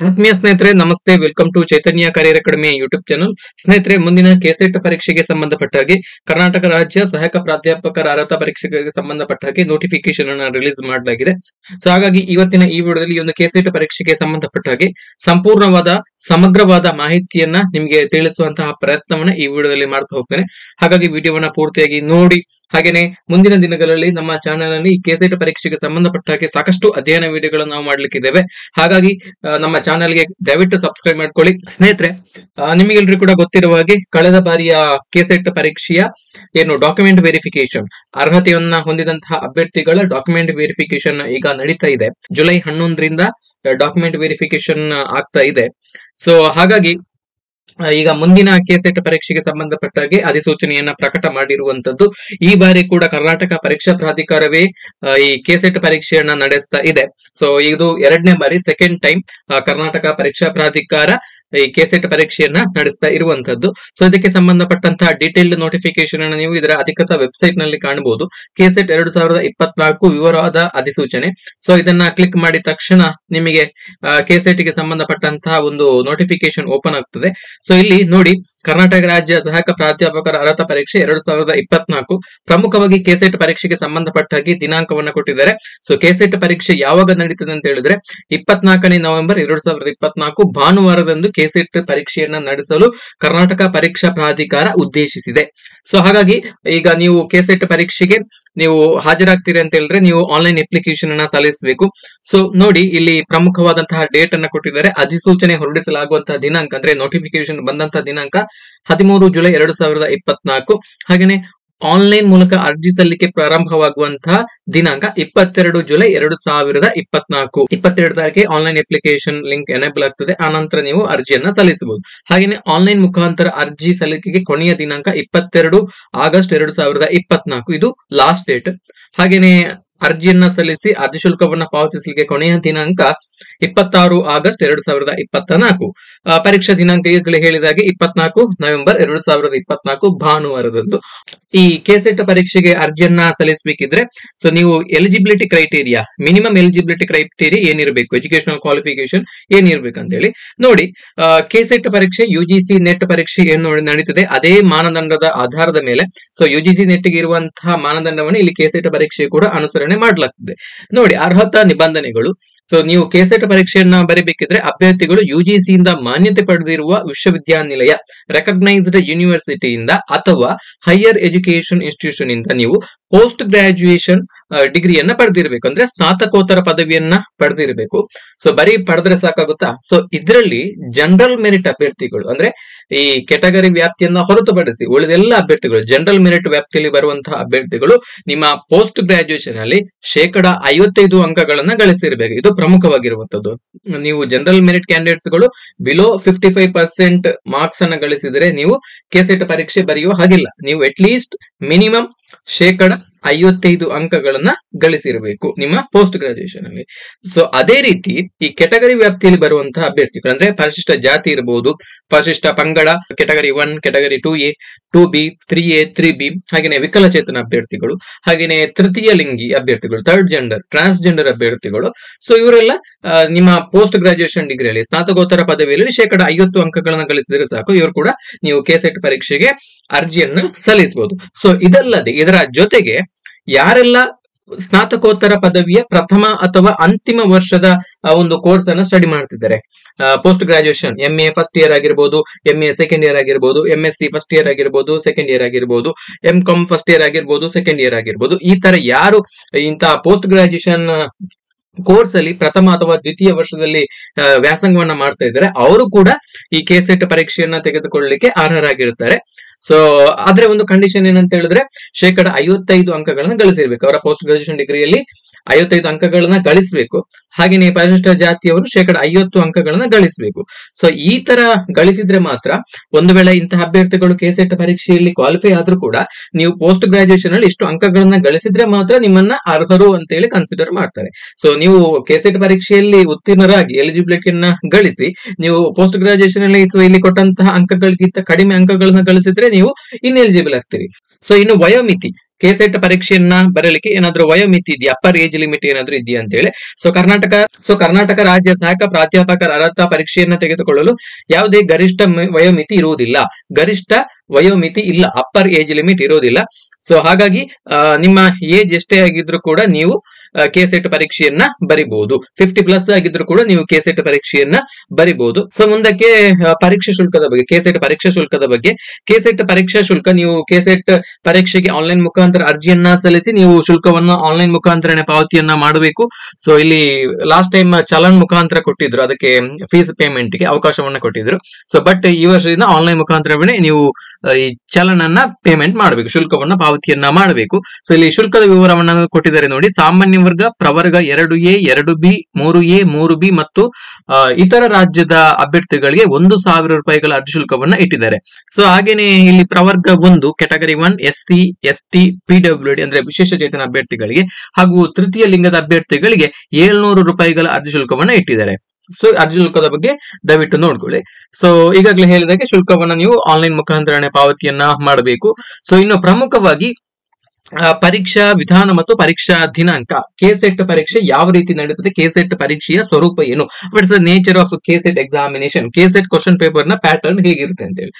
ಆತ್ಮೀಯ ಸ್ನೇಹಿತರೆ, ನಮಸ್ತೆ. Welcome to Chaitanya career academy YouTube channel ಸ್ನೇಹಿತರೆ, ಮುಂದಿನ ಕೆಸೆಟ್ ಪರೀಕ್ಷೆಗೆ ಸಂಬಂಧಪಟ್ಟ ಹಾಗೆ ಕರ್ನಾಟಕ ರಾಜ್ಯ ಸಹಾಯಕ ಪ್ರಾಧ್ಯಾಪಕರ ಅರ್ಹತಾ ಪರೀಕ್ಷೆಗೆ ಸಂಬಂಧಪಟ್ಟ ಹಾಗೆ ನೋಟಿಫಿಕೇಶನ್ ಅನ್ನು ರಿಲೀಸ್ ಮಾಡಲಾಗಿದೆ. ಸೊ, ಹಾಗಾಗಿ ಇವತ್ತಿನ ಈ ವಿಡಿಯೋದಲ್ಲಿ ಒಂದು ಕೆಸೆಟ್ ಪರೀಕ್ಷೆಗೆ ಸಂಬಂಧಪಟ್ಟ ಹಾಗೆ ಸಂಪೂರ್ಣವಾದ ಸಮಗ್ರವಾದ ಮಾಹಿತಿಯನ್ನ ನಿಮಗೆ ತಿಳಿಸುವಂತಹ ಪ್ರಯತ್ನವನ್ನ ಈ ವಿಡಿಯೋದಲ್ಲಿ ಮಾಡ್ತಾ ಹೋಗ್ತೇನೆ. ಹಾಗಾಗಿ ವಿಡಿಯೋವನ್ನ ಪೂರ್ತಿಯಾಗಿ ನೋಡಿ, ಹಾಗೇನೆ ಮುಂದಿನ ದಿನಗಳಲ್ಲಿ ನಮ್ಮ ಚಾನೆಲ್ ಅಲ್ಲಿ ಕೆಸೆಟ್ ಪರೀಕ್ಷೆಗೆ ಸಂಬಂಧಪಟ್ಟ ಹಾಗೆ ಸಾಕಷ್ಟು ಅಧ್ಯಯನ ವಿಡಿಯೋಗಳನ್ನು ನಾವು ಮಾಡ್ಲಿಕ್ಕಿದ್ದೇವೆ ಹಾಗಾಗಿ ನಮ್ಮ ಚಾನೆಲ್ಗೆ ದಯವಿಟ್ಟು ಸಬ್ಸ್ಕ್ರೈಬ್ ಮಾಡ್ಕೊಳ್ಳಿ. ಸ್ನೇಹಿತರೆ ನಿಮಗೆಲ್ಲರಿಗೂ ಕೂಡ ಗೊತ್ತಿರುವ ಹಾಗೆ ಕಳೆದ ಬಾರಿಯ ಕೆಸೆಟ್ ಪರೀಕ್ಷೆಯ ಏನು ಡಾಕ್ಯುಮೆಂಟ್ ವೆರಿಫಿಕೇಶನ್ ಅರ್ಹತೆಯನ್ನ ಹೊಂದಿದಂತಹ ಅಭ್ಯರ್ಥಿಗಳ ಡಾಕ್ಯುಮೆಂಟ್ ವೆರಿಫಿಕೇಶನ್ ಈಗ ನಡೀತಾ ಇದೆ. ಜುಲೈ ಹನ್ನೊಂದರಿಂದ ಡಾಕ್ಯುಮೆಂಟ್ ವೆರಿಫಿಕೇಶನ್ ಆಗ್ತಾ ಇದೆ. ಸೊ ಹಾಗಾಗಿ ಈಗ ಮುಂದಿನ ಕೆಸೆಟ್ ಪರೀಕ್ಷೆಗೆ ಸಂಬಂಧಪಟ್ಟ ಹಾಗೆ ಅಧಿಸೂಚನೆಯನ್ನ ಪ್ರಕಟ ಮಾಡಿರುವಂತದ್ದು ಈ ಬಾರಿ ಕೂಡ ಕರ್ನಾಟಕ ಪರೀಕ್ಷಾ ಪ್ರಾಧಿಕಾರವೇ ಈ ಕೆಸೆಟ್ ಪರೀಕ್ಷೆಯನ್ನ ನಡೆಸ್ತಾ ಇದೆ. ಸೊ ಇದು ಎರಡನೇ ಬಾರಿ ಸೆಕೆಂಡ್ ಟೈಮ್ ಕರ್ನಾಟಕ ಪರೀಕ್ಷಾ ಪ್ರಾಧಿಕಾರ ಈ ಕೆಸೆಟ್ ಪರೀಕ್ಷೆಯನ್ನ ನಡೆಸ್ತಾ ಇರುವಂತದ್ದು. ಸೊ ಇದಕ್ಕೆ ಸಂಬಂಧಪಟ್ಟಂತಹ ಡೀಟೇಲ್ಡ್ ನೋಟಿಫಿಕೇಶನ್ ಅನ್ನು ನೀವು ಇದರ ಅಧಿಕೃತ ವೆಬ್ಸೈಟ್ನಲ್ಲಿ ಕಾಣಬಹುದು. ಕೆಸೆಟ್ ಎರಡು ಸಾವಿರದ ಇಪ್ಪತ್ನಾಲ್ಕು ವಿವರವಾದ ಅಧಿಸೂಚನೆ. ಸೊ ಇದನ್ನ ಕ್ಲಿಕ್ ಮಾಡಿದ ತಕ್ಷಣ ನಿಮಗೆ ಕೆಸೆಟ್ಗೆ ಸಂಬಂಧಪಟ್ಟಂತಹ ಒಂದು ನೋಟಿಫಿಕೇಶನ್ ಓಪನ್ ಆಗ್ತದೆ. ಸೊ ಇಲ್ಲಿ ನೋಡಿ, ಕರ್ನಾಟಕ ರಾಜ್ಯ ಸಹಾಯಕ ಪ್ರಾಧ್ಯಾಪಕರ ಅರ್ಹತಾ ಪರೀಕ್ಷೆ ಎರಡು ಸಾವಿರದ ಇಪ್ಪತ್ನಾಲ್ಕು. ಪ್ರಮುಖವಾಗಿ ಕೆಸೆಟ್ ಪರೀಕ್ಷೆಗೆ ಸಂಬಂಧಪಟ್ಟ ಹಾಗೆ ದಿನಾಂಕವನ್ನ ಕೊಟ್ಟಿದ್ದಾರೆ. ಸೊ ಕೆಸೆಟ್ ಪರೀಕ್ಷೆ ಯಾವಾಗ ನಡೀತದೆ ಅಂತ ಹೇಳಿದ್ರೆ, ಇಪ್ಪತ್ನಾಲ್ಕನೇ ನವೆಂಬರ್ ಎರಡು ಸಾವಿರದ ಇಪ್ಪತ್ನಾಲ್ಕು ಭಾನುವಾರದಂದು ಕೆಸೆಟ್ ಪರೀಕ್ಷೆಯನ್ನ ನಡೆಸಲು ಕರ್ನಾಟಕ ಪರೀಕ್ಷಾ ಪ್ರಾಧಿಕಾರ ಉದ್ದೇಶಿಸಿದೆ. ಸೊ ಹಾಗಾಗಿ ಈಗ ನೀವು ಕೆಸೆಟ್ ಪರೀಕ್ಷೆಗೆ ನೀವು ಹಾಜರಾಗ್ತೀರಿ ಅಂತ ಹೇಳಿದ್ರೆ ನೀವು ಆನ್ಲೈನ್ ಅಪ್ಲಿಕೇಶನ್ ಅನ್ನ ಸಲ್ಲಿಸಬೇಕು. ಸೊ ನೋಡಿ ಇಲ್ಲಿ ಪ್ರಮುಖವಾದಂತಹ ಡೇಟ್ ಅನ್ನ ಕೊಟ್ಟಿದ್ದಾರೆ. ಅಧಿಸೂಚನೆ ಹೊರಡಿಸಲಾಗುವಂತಹ ದಿನಾಂಕ ಅಂದ್ರೆ ನೋಟಿಫಿಕೇಶನ್ ಬಂದಂತಹ ದಿನಾಂಕ ಹದಿಮೂರು ಜುಲೈ ಎರಡು ಸಾವಿರದ ಇಪ್ಪತ್ನಾಲ್ಕು. ಹಾಗೇನೆ ಆನ್ಲೈನ್ ಮೂಲಕ ಅರ್ಜಿ ಸಲ್ಲಿಕೆ ಪ್ರಾರಂಭವಾಗುವಂತಹ ದಿನಾಂಕ ಇಪ್ಪತ್ತೆರಡು ಜುಲೈ ಎರಡು ಸಾವಿರದ ಇಪ್ಪತ್ನಾಲ್ಕು. ಇಪ್ಪತ್ತೆರಡು ತಾರೀಕಿಗೆ ಆನ್ಲೈನ್ ಅಪ್ಲಿಕೇಶನ್ ಲಿಂಕ್ ಎನೇಬಲ್ ಆಗ್ತದೆ. ಆ ನಂತರ ನೀವು ಅರ್ಜಿಯನ್ನ ಸಲ್ಲಿಸಬಹುದು. ಹಾಗೆಯೇ ಆನ್ಲೈನ್ ಮುಖಾಂತರ ಅರ್ಜಿ ಸಲ್ಲಿಕೆಗೆ ಕೊನೆಯ ದಿನಾಂಕ ಇಪ್ಪತ್ತೆರಡು ಆಗಸ್ಟ್ ಎರಡು ಸಾವಿರದ ಇಪ್ಪತ್ನಾಲ್ಕು. ಇದು ಲಾಸ್ಟ್ ಡೇಟ್ ಹಾಗೇನೆ ಅರ್ಜಿಯನ್ನ ಸಲ್ಲಿಸಿ ಅರ್ಜಿ ಶುಲ್ಕವನ್ನ ಪಾವತಿಸಲಿಕ್ಕೆ ಕೊನೆಯ ದಿನಾಂಕ ಇಪ್ಪತ್ತಾರು ಆಗಸ್ಟ್ ಎರಡು ಸಾವಿರದ ಇಪ್ಪತ್ತ ನಾಲ್ಕು ಪರೀಕ್ಷಾ ದಿನಾಂಕಗಳು ಹೇಳಿದಾಗೆ ಇಪ್ಪತ್ನಾಲ್ಕು ನವೆಂಬರ್ ಎರಡು ಸಾವಿರದ ಇಪ್ಪತ್ನಾಲ್ಕು ಭಾನುವಾರದಂದು. ಈ ಕೆಸೆಟ್ ಪರೀಕ್ಷೆಗೆ ಅರ್ಜಿಯನ್ನ ಸಲ್ಲಿಸಬೇಕಿದ್ರೆ ಸೊ ನೀವು eligibility criteria minimum eligibility criteria ಏನಿರಬೇಕು ಎಜುಕೇಶನಲ್ ಕ್ವಾಲಿಫಿಕೇಶನ್ ಅಂತ ಹೇಳಿ ನೋಡಿ ಕೆಸೆಟ್ ಪರೀಕ್ಷೆ ಯು ಜಿ ಸಿ ನೆಟ್ ಪರೀಕ್ಷೆ ಏನು ನಡೀತದೆ, ಅದೇ ಮಾನದಂಡದ ಆಧಾರದ ಮೇಲೆ ಸೊ ಯು ಜಿ ಸಿ ನೆಟ್ಗೆ ಇರುವಂತಹ ಮಾನದಂಡವನ್ನು ಇಲ್ಲಿ ಕೆಸೆಟ್ ಪರೀಕ್ಷೆ ಕೂಡ ಅನುಸರಣೆ ಮಾಡಲಾಗ್ತದೆ. ನೋಡಿ, ಅರ್ಹತಾ ನಿಬಂಧನೆಗಳು ಸೊ ನೀವು ಕೆಸೆಟ್ ಪರೀಕ್ಷೆಯನ್ನ ಬರೀಬೇಕಿದ್ರೆ ಅಭ್ಯರ್ಥಿಗಳು ಯು ಜಿ ಸಿ ಇಂದ ಮಾನ್ಯತೆ ಪಡೆದಿರುವ ವಿಶ್ವವಿದ್ಯಾನಿಲಯ ರೆಕಗ್ನೈಸ್ಡ್ ಯೂನಿವರ್ಸಿಟಿಯಿಂದ ಅಥವಾ ಹೈಯರ್ ಎಜುಕೇಶನ್ ಇನ್ಸ್ಟಿಟ್ಯೂಷನ್ ಇಂದ ನೀವು ಪೋಸ್ಟ್ ಗ್ರಾಜುಯೇಷನ್ ಡಿಗ್ರಿಯನ್ನ ಪಡೆದಿರಬೇಕು. ಅಂದ್ರೆ ಸ್ನಾತಕೋತ್ತರ ಪದವಿಯನ್ನ ಪಡೆದಿರಬೇಕು. ಸೊ ಬರೀ ಪಡೆದ್ರೆ ಸಾಕಾಗುತ್ತಾ? ಸೊ ಇದರಲ್ಲಿ ಜನರಲ್ ಮೆರಿಟ್ ಅಭ್ಯರ್ಥಿಗಳು, ಅಂದ್ರೆ ಈ ಕೆಟಗರಿ ವ್ಯಾಪ್ತಿಯನ್ನ ಹೊರತುಪಡಿಸಿ ಉಳಿದೆಲ್ಲ ಅಭ್ಯರ್ಥಿಗಳು ಜನರಲ್ ಮೆರಿಟ್ ವ್ಯಾಪ್ತಿಯಲ್ಲಿ ಬರುವಂತಹ ಅಭ್ಯರ್ಥಿಗಳು ನಿಮ್ಮ ಪೋಸ್ಟ್ ಗ್ರಾಜುಯೇಷನ್ ಅಲ್ಲಿ ಶೇಕಡ ಐವತ್ತೈದು ಅಂಕಗಳನ್ನ ಗಳಿಸಿರ್ಬೇಕು. ಇದು ಪ್ರಮುಖವಾಗಿರುವಂತದ್ದು. ನೀವು general merit ಕ್ಯಾಂಡಿಡೇಟ್ಸ್ಗಳು below fifty five percent marks ಅನ್ನ ಗಳಿಸಿದರೆ ನೀವು ಕೆಸೆಟ್ ಪರೀಕ್ಷೆ ಬರೆಯುವ ಹಾಗಿಲ್ಲ. ನೀವು ಅಟ್ ಲೀಸ್ಟ್ ಮಿನಿಮಮ್ ಶೇಕಡ ಐವತ್ತೈದು ಅಂಕಗಳನ್ನ ಗಳಿಸಿರಬೇಕು ನಿಮ್ಮ ಪೋಸ್ಟ್ ಗ್ರಾಜುಯೇಷನ್ ಅಲ್ಲಿ. ಸೊ ಅದೇ ರೀತಿ ಈ ಕೆಟಗರಿ ವ್ಯಾಪ್ತಿಯಲ್ಲಿ ಬರುವಂತಹ ಅಭ್ಯರ್ಥಿಗಳು, ಅಂದ್ರೆ ಪರಿಶಿಷ್ಟ ಜಾತಿ ಇರಬಹುದು ಪರಿಶಿಷ್ಟ ಪಂಗಡ category one category two a two b three a three b ಹಾಗೆಯೇ ವಿಕಲಚೇತನ ಅಭ್ಯರ್ಥಿಗಳು ಹಾಗೆಯೇ ತೃತೀಯ ಲಿಂಗಿ ಅಭ್ಯರ್ಥಿಗಳು ಥರ್ಡ್ ಜೆಂಡರ್ ಟ್ರಾನ್ಸ್ಜೆಂಡರ್ ಅಭ್ಯರ್ಥಿಗಳು. ಸೊ ಇವರೆಲ್ಲ ನಿಮ್ಮ ಪೋಸ್ಟ್ ಗ್ರಾಜುಯೇಷನ್ ಡಿಗ್ರಿಯಲ್ಲಿ ಸ್ನಾತಕೋತ್ತರ ಪದವಿಯಲ್ಲಿ ಶೇಕಡ ಐವತ್ತು ಅಂಕಗಳನ್ನ ಗಳಿಸಿದ್ರೆ ಸಾಕು, ಇವರು ಕೂಡ ನೀವು ಕೆಸೆಟ್ ಪರೀಕ್ಷೆಗೆ ಅರ್ಜಿಯನ್ನ ಸಲ್ಲಿಸಬಹುದು ಸೊ ಇದಲ್ಲದೆ ಇದರ ಜೊತೆಗೆ ಯಾರೆಲ್ಲ ಸ್ನಾತಕೋತ್ತರ ಪದವಿಯ ಪ್ರಥಮ ಅಥವಾ ಅಂತಿಮ ವರ್ಷದ ಒಂದು ಕೋರ್ಸ್ ಅನ್ನ ಸ್ಟಡಿ ಮಾಡ್ತಿದ್ದಾರೆ. Post graduation M A first year ಆಗಿರ್ಬೋದು ಎಂ ಎ ಸೆಕೆಂಡ್ ಇಯರ್ ಆಗಿರ್ಬೋದು M S C first year ಆಗಿರ್ಬೋದು ಸೆಕೆಂಡ್ ಇಯರ್ ಆಗಿರ್ಬೋದು ಎಂ ಕಾಮ್ ಫಸ್ಟ್ ಇಯರ್ ಆಗಿರ್ಬೋದು ಸೆಕೆಂಡ್ ಇಯರ್ ಆಗಿರ್ಬೋದು, ಈ ತರ ಯಾರು ಇಂತಹ ಪೋಸ್ಟ್ ಗ್ರಾಜುಯೇಷನ್ ಕೋರ್ಸ್ ಅಲ್ಲಿ ಪ್ರಥಮ ಅಥವಾ ದ್ವಿತೀಯ ವರ್ಷದಲ್ಲಿ ವ್ಯಾಸಂಗವನ್ನ ಮಾಡ್ತಾ ಇದ್ದಾರೆ, ಅವರು ಕೂಡ ಈ ಕೆಸೆಟ್ ಪರೀಕ್ಷೆಯನ್ನ ತೆಗೆದುಕೊಳ್ಳಲಿಕ್ಕೆ ಅರ್ಹರಾಗಿರ್ತಾರೆ ಸೊ ಆದ್ರೆ ಒಂದು ಕಂಡೀಷನ್ ಏನಂತ ಹೇಳಿದ್ರೆ ಶೇಕಡ ಐವತ್ತೈದು ಅಂಕಗಳನ್ನ ಗಳಿಸಿರ್ಬೇಕು. ಅವರ ಪೋಸ್ಟ್ ಗ್ರಾಜುಯೇಷನ್ ಡಿಗ್ರಿಯಲ್ಲಿ ಐವತ್ತೈದು ಅಂಕಗಳನ್ನ ಗಳಿಸಬೇಕು. ಹಾಗೆಯೇ ಪರಿಶಿಷ್ಟ ಜಾತಿಯವರು ಶೇಕಡ ಐವತ್ತು ಅಂಕಗಳನ್ನ ಗಳಿಸಬೇಕು. ಸೊ ಈ ತರ ಗಳಿಸಿದ್ರೆ ಮಾತ್ರ ಒಂದು ವೇಳೆ ಇಂತಹ ಅಭ್ಯರ್ಥಿಗಳು ಕೆಸೆಟ್ ಪರೀಕ್ಷೆಯಲ್ಲಿ ಕ್ವಾಲಿಫೈ ಆದ್ರೂ ಕೂಡ ನೀವು ಪೋಸ್ಟ್ ಗ್ರಾಜುಯೇಷನ್ ಅಲ್ಲಿ ಇಷ್ಟು ಅಂಕಗಳನ್ನ ಗಳಿಸಿದ್ರೆ ಮಾತ್ರ ನಿಮ್ಮನ್ನ ಅರ್ಹರು ಅಂತ ಹೇಳಿ ಕನ್ಸಿಡರ್ ಮಾಡ್ತಾರೆ. ಸೊ ನೀವು ಕೆಸೆಟ್ ಪರೀಕ್ಷೆಯಲ್ಲಿ ಉತ್ತೀರ್ಣರಾಗಿ ಎಲಿಜಿಬಿಲಿಟಿಯನ್ನ ಗಳಿಸಿ, ನೀವು ಪೋಸ್ಟ್ ಗ್ರಾಜುಯೇಷನ್ ಅಲ್ಲಿ ಅಥವಾ ಇಲ್ಲಿ ಕೊಟ್ಟಂತಹ ಅಂಕಗಳಿಗಿಂತ ಕಡಿಮೆ ಅಂಕಗಳನ್ನ ಗಳಿಸಿದ್ರೆ ನೀವು ಇನ್ ಎಲಿಜಿಬಲ್ ಆಗ್ತೀರಿ. ಸೊ ಇನ್ನು ವಯೋಮಿತಿ. ಕೆಸೆಟ್ ಪರೀಕ್ಷೆಯನ್ನ ಬರಲಿಕ್ಕೆ ಏನಾದ್ರೂ ವಯೋಮಿತಿ ಇದೆಯಾ? ಅಪ್ಪರ್ ಏಜ್ ಲಿಮಿಟ್ ಏನಾದ್ರೂ ಇದೆಯಾ ಅಂತ ಹೇಳಿ. ಸೊ ಕರ್ನಾಟಕ ಸೊ ಕರ್ನಾಟಕ ರಾಜ್ಯ ಸಹಾಯಕ ಪ್ರಾಧ್ಯಾಪಕರ ಅರ್ಹತಾ ಪರೀಕ್ಷೆಯನ್ನ ತೆಗೆದುಕೊಳ್ಳಲು ಯಾವುದೇ ಗರಿಷ್ಠ ವಯೋಮಿತಿ ಇರುವುದಿಲ್ಲ. ಗರಿಷ್ಠ ವಯೋಮಿತಿ ಇಲ್ಲ. ಅಪ್ಪರ್ ಏಜ್ ಲಿಮಿಟ್ ಇರೋದಿಲ್ಲ ಸೊ ಹಾಗಾಗಿ ನಿಮ್ಮ ಏಜ್ ಎಷ್ಟೇ ಆಗಿದ್ರು ಕೂಡ ನೀವು ಕೆಸೆಟ್ ಪರೀಕ್ಷೆಯನ್ನ ಬರಿಬಹುದು ಫಿಫ್ಟಿ ಪ್ಲಸ್ ಆಗಿದ್ರು ಕೂಡ ನೀವು ಕೆಸೆಟ್ ಪರೀಕ್ಷೆಯನ್ನ ಬರಿಬಹುದು ಸೊ ಮುಂದಕ್ಕೆ ಪರೀಕ್ಷೆ ಶುಲ್ಕದ ಬಗ್ಗೆ, ಕೆಸೆಟ್ ಪರೀಕ್ಷಾ ಶುಲ್ಕದ ಬಗ್ಗೆ. ಕೆಸೆಟ್ ಪರೀಕ್ಷಾ ಶುಲ್ಕ ನೀವು ಕೆಸೆಟ್ ಪರೀಕ್ಷೆಗೆ ಆನ್ಲೈನ್ ಮುಖಾಂತರ ಅರ್ಜಿಯನ್ನ ಸಲ್ಲಿಸಿ ನೀವು ಶುಲ್ಕವನ್ನ ಆನ್ಲೈನ್ ಮುಖಾಂತರನೇ ಪಾವತಿಯನ್ನ ಮಾಡಬೇಕು. ಸೊ ಇಲ್ಲಿ ಲಾಸ್ಟ್ ಟೈಮ್ ಚಲನ್ ಮುಖಾಂತರ ಕೊಟ್ಟಿದ್ರು. ಅದಕ್ಕೆ ಫೀಸ್ ಪೇಮೆಂಟ್ಗೆ ಅವಕಾಶವನ್ನ ಕೊಟ್ಟಿದ್ರು. ಸೊ ಬಟ್ ಈ ವರ್ಷದಿಂದ ಆನ್ಲೈನ್ ಮುಖಾಂತರವೇ ನೀವು ಈ ಚಲನ್ ಪೇಮೆಂಟ್ ಮಾಡಬೇಕು. ಶುಲ್ಕವನ್ನ ಪಾವತಿಯನ್ನ ಮಾಡಬೇಕು. ಸೊ ಇಲ್ಲಿ ಶುಲ್ಕದ ವಿವರವನ್ನ ಕೊಟ್ಟಿದ್ದಾರೆ ನೋಡಿ. ಸಾಮಾನ್ಯ ವರ್ಗ ಪ್ರವರ್ಗ ಎರಡು ಎ, ಎರಡು ಬಿ, ಮೂರು ಎ, ಮೂರು ಬಿ ಮತ್ತು ಇತರ ರಾಜ್ಯದ ಅಭ್ಯರ್ಥಿಗಳಿಗೆ ಒಂದು ಸಾವಿರ ರೂಪಾಯಿಗಳ ಅರ್ಜಿ ಶುಲ್ಕವನ್ನ ಇಟ್ಟಿದ್ದಾರೆ. ಸೊ ಹಾಗೇನೆ ಇಲ್ಲಿ ಪ್ರವರ್ಗ ಒಂದು category one, S C, S T, P W D ಅಂದ್ರೆ ವಿಶೇಷ ಚೇತನ ಅಭ್ಯರ್ಥಿಗಳಿಗೆ ಹಾಗೂ ತೃತೀಯ ಲಿಂಗದ ಅಭ್ಯರ್ಥಿಗಳಿಗೆ ಏಳ್ನೂರು ರೂಪಾಯಿಗಳ ಅರ್ಜಿ ಶುಲ್ಕವನ್ನ ಇಟ್ಟಿದ್ದಾರೆ. ಸೊ ಅರ್ಜಿ ಶುಲ್ಕದ ಬಗ್ಗೆ ದಯವಿಟ್ಟು ನೋಡ್ಕೊಳ್ಳಿ. ಸೊ ಈಗಾಗಲೇ ಹೇಳಿದಾಗೆ ಶುಲ್ಕವನ್ನ ನೀವು ಆನ್ಲೈನ್ ಮುಖಾಂತರನೇ ಪಾವತಿಯನ್ನ ಮಾಡಬೇಕು. ಸೊ ಇನ್ನು ಪ್ರಮುಖವಾಗಿ ಪರೀಕ್ಷಾ ವಿಧಾನ ಮತ್ತು ಪರೀಕ್ಷಾ ದಿನಾಂಕ. ಕೆಸೆಟ್ ಪರೀಕ್ಷೆ ಯಾವ ರೀತಿ ನಡೆಯುತ್ತದೆ ಕೆಸೆಟ್ ಪರೀಕ್ಷೆಯ ಸ್ವರೂಪ ಏನು? But nature of KSET examination KSET question ಪೇಪರ್ನ ಪ್ಯಾಟರ್ನ್ ಹೇಗಿರುತ್ತೆ ಅಂತ ಹೇಳಿ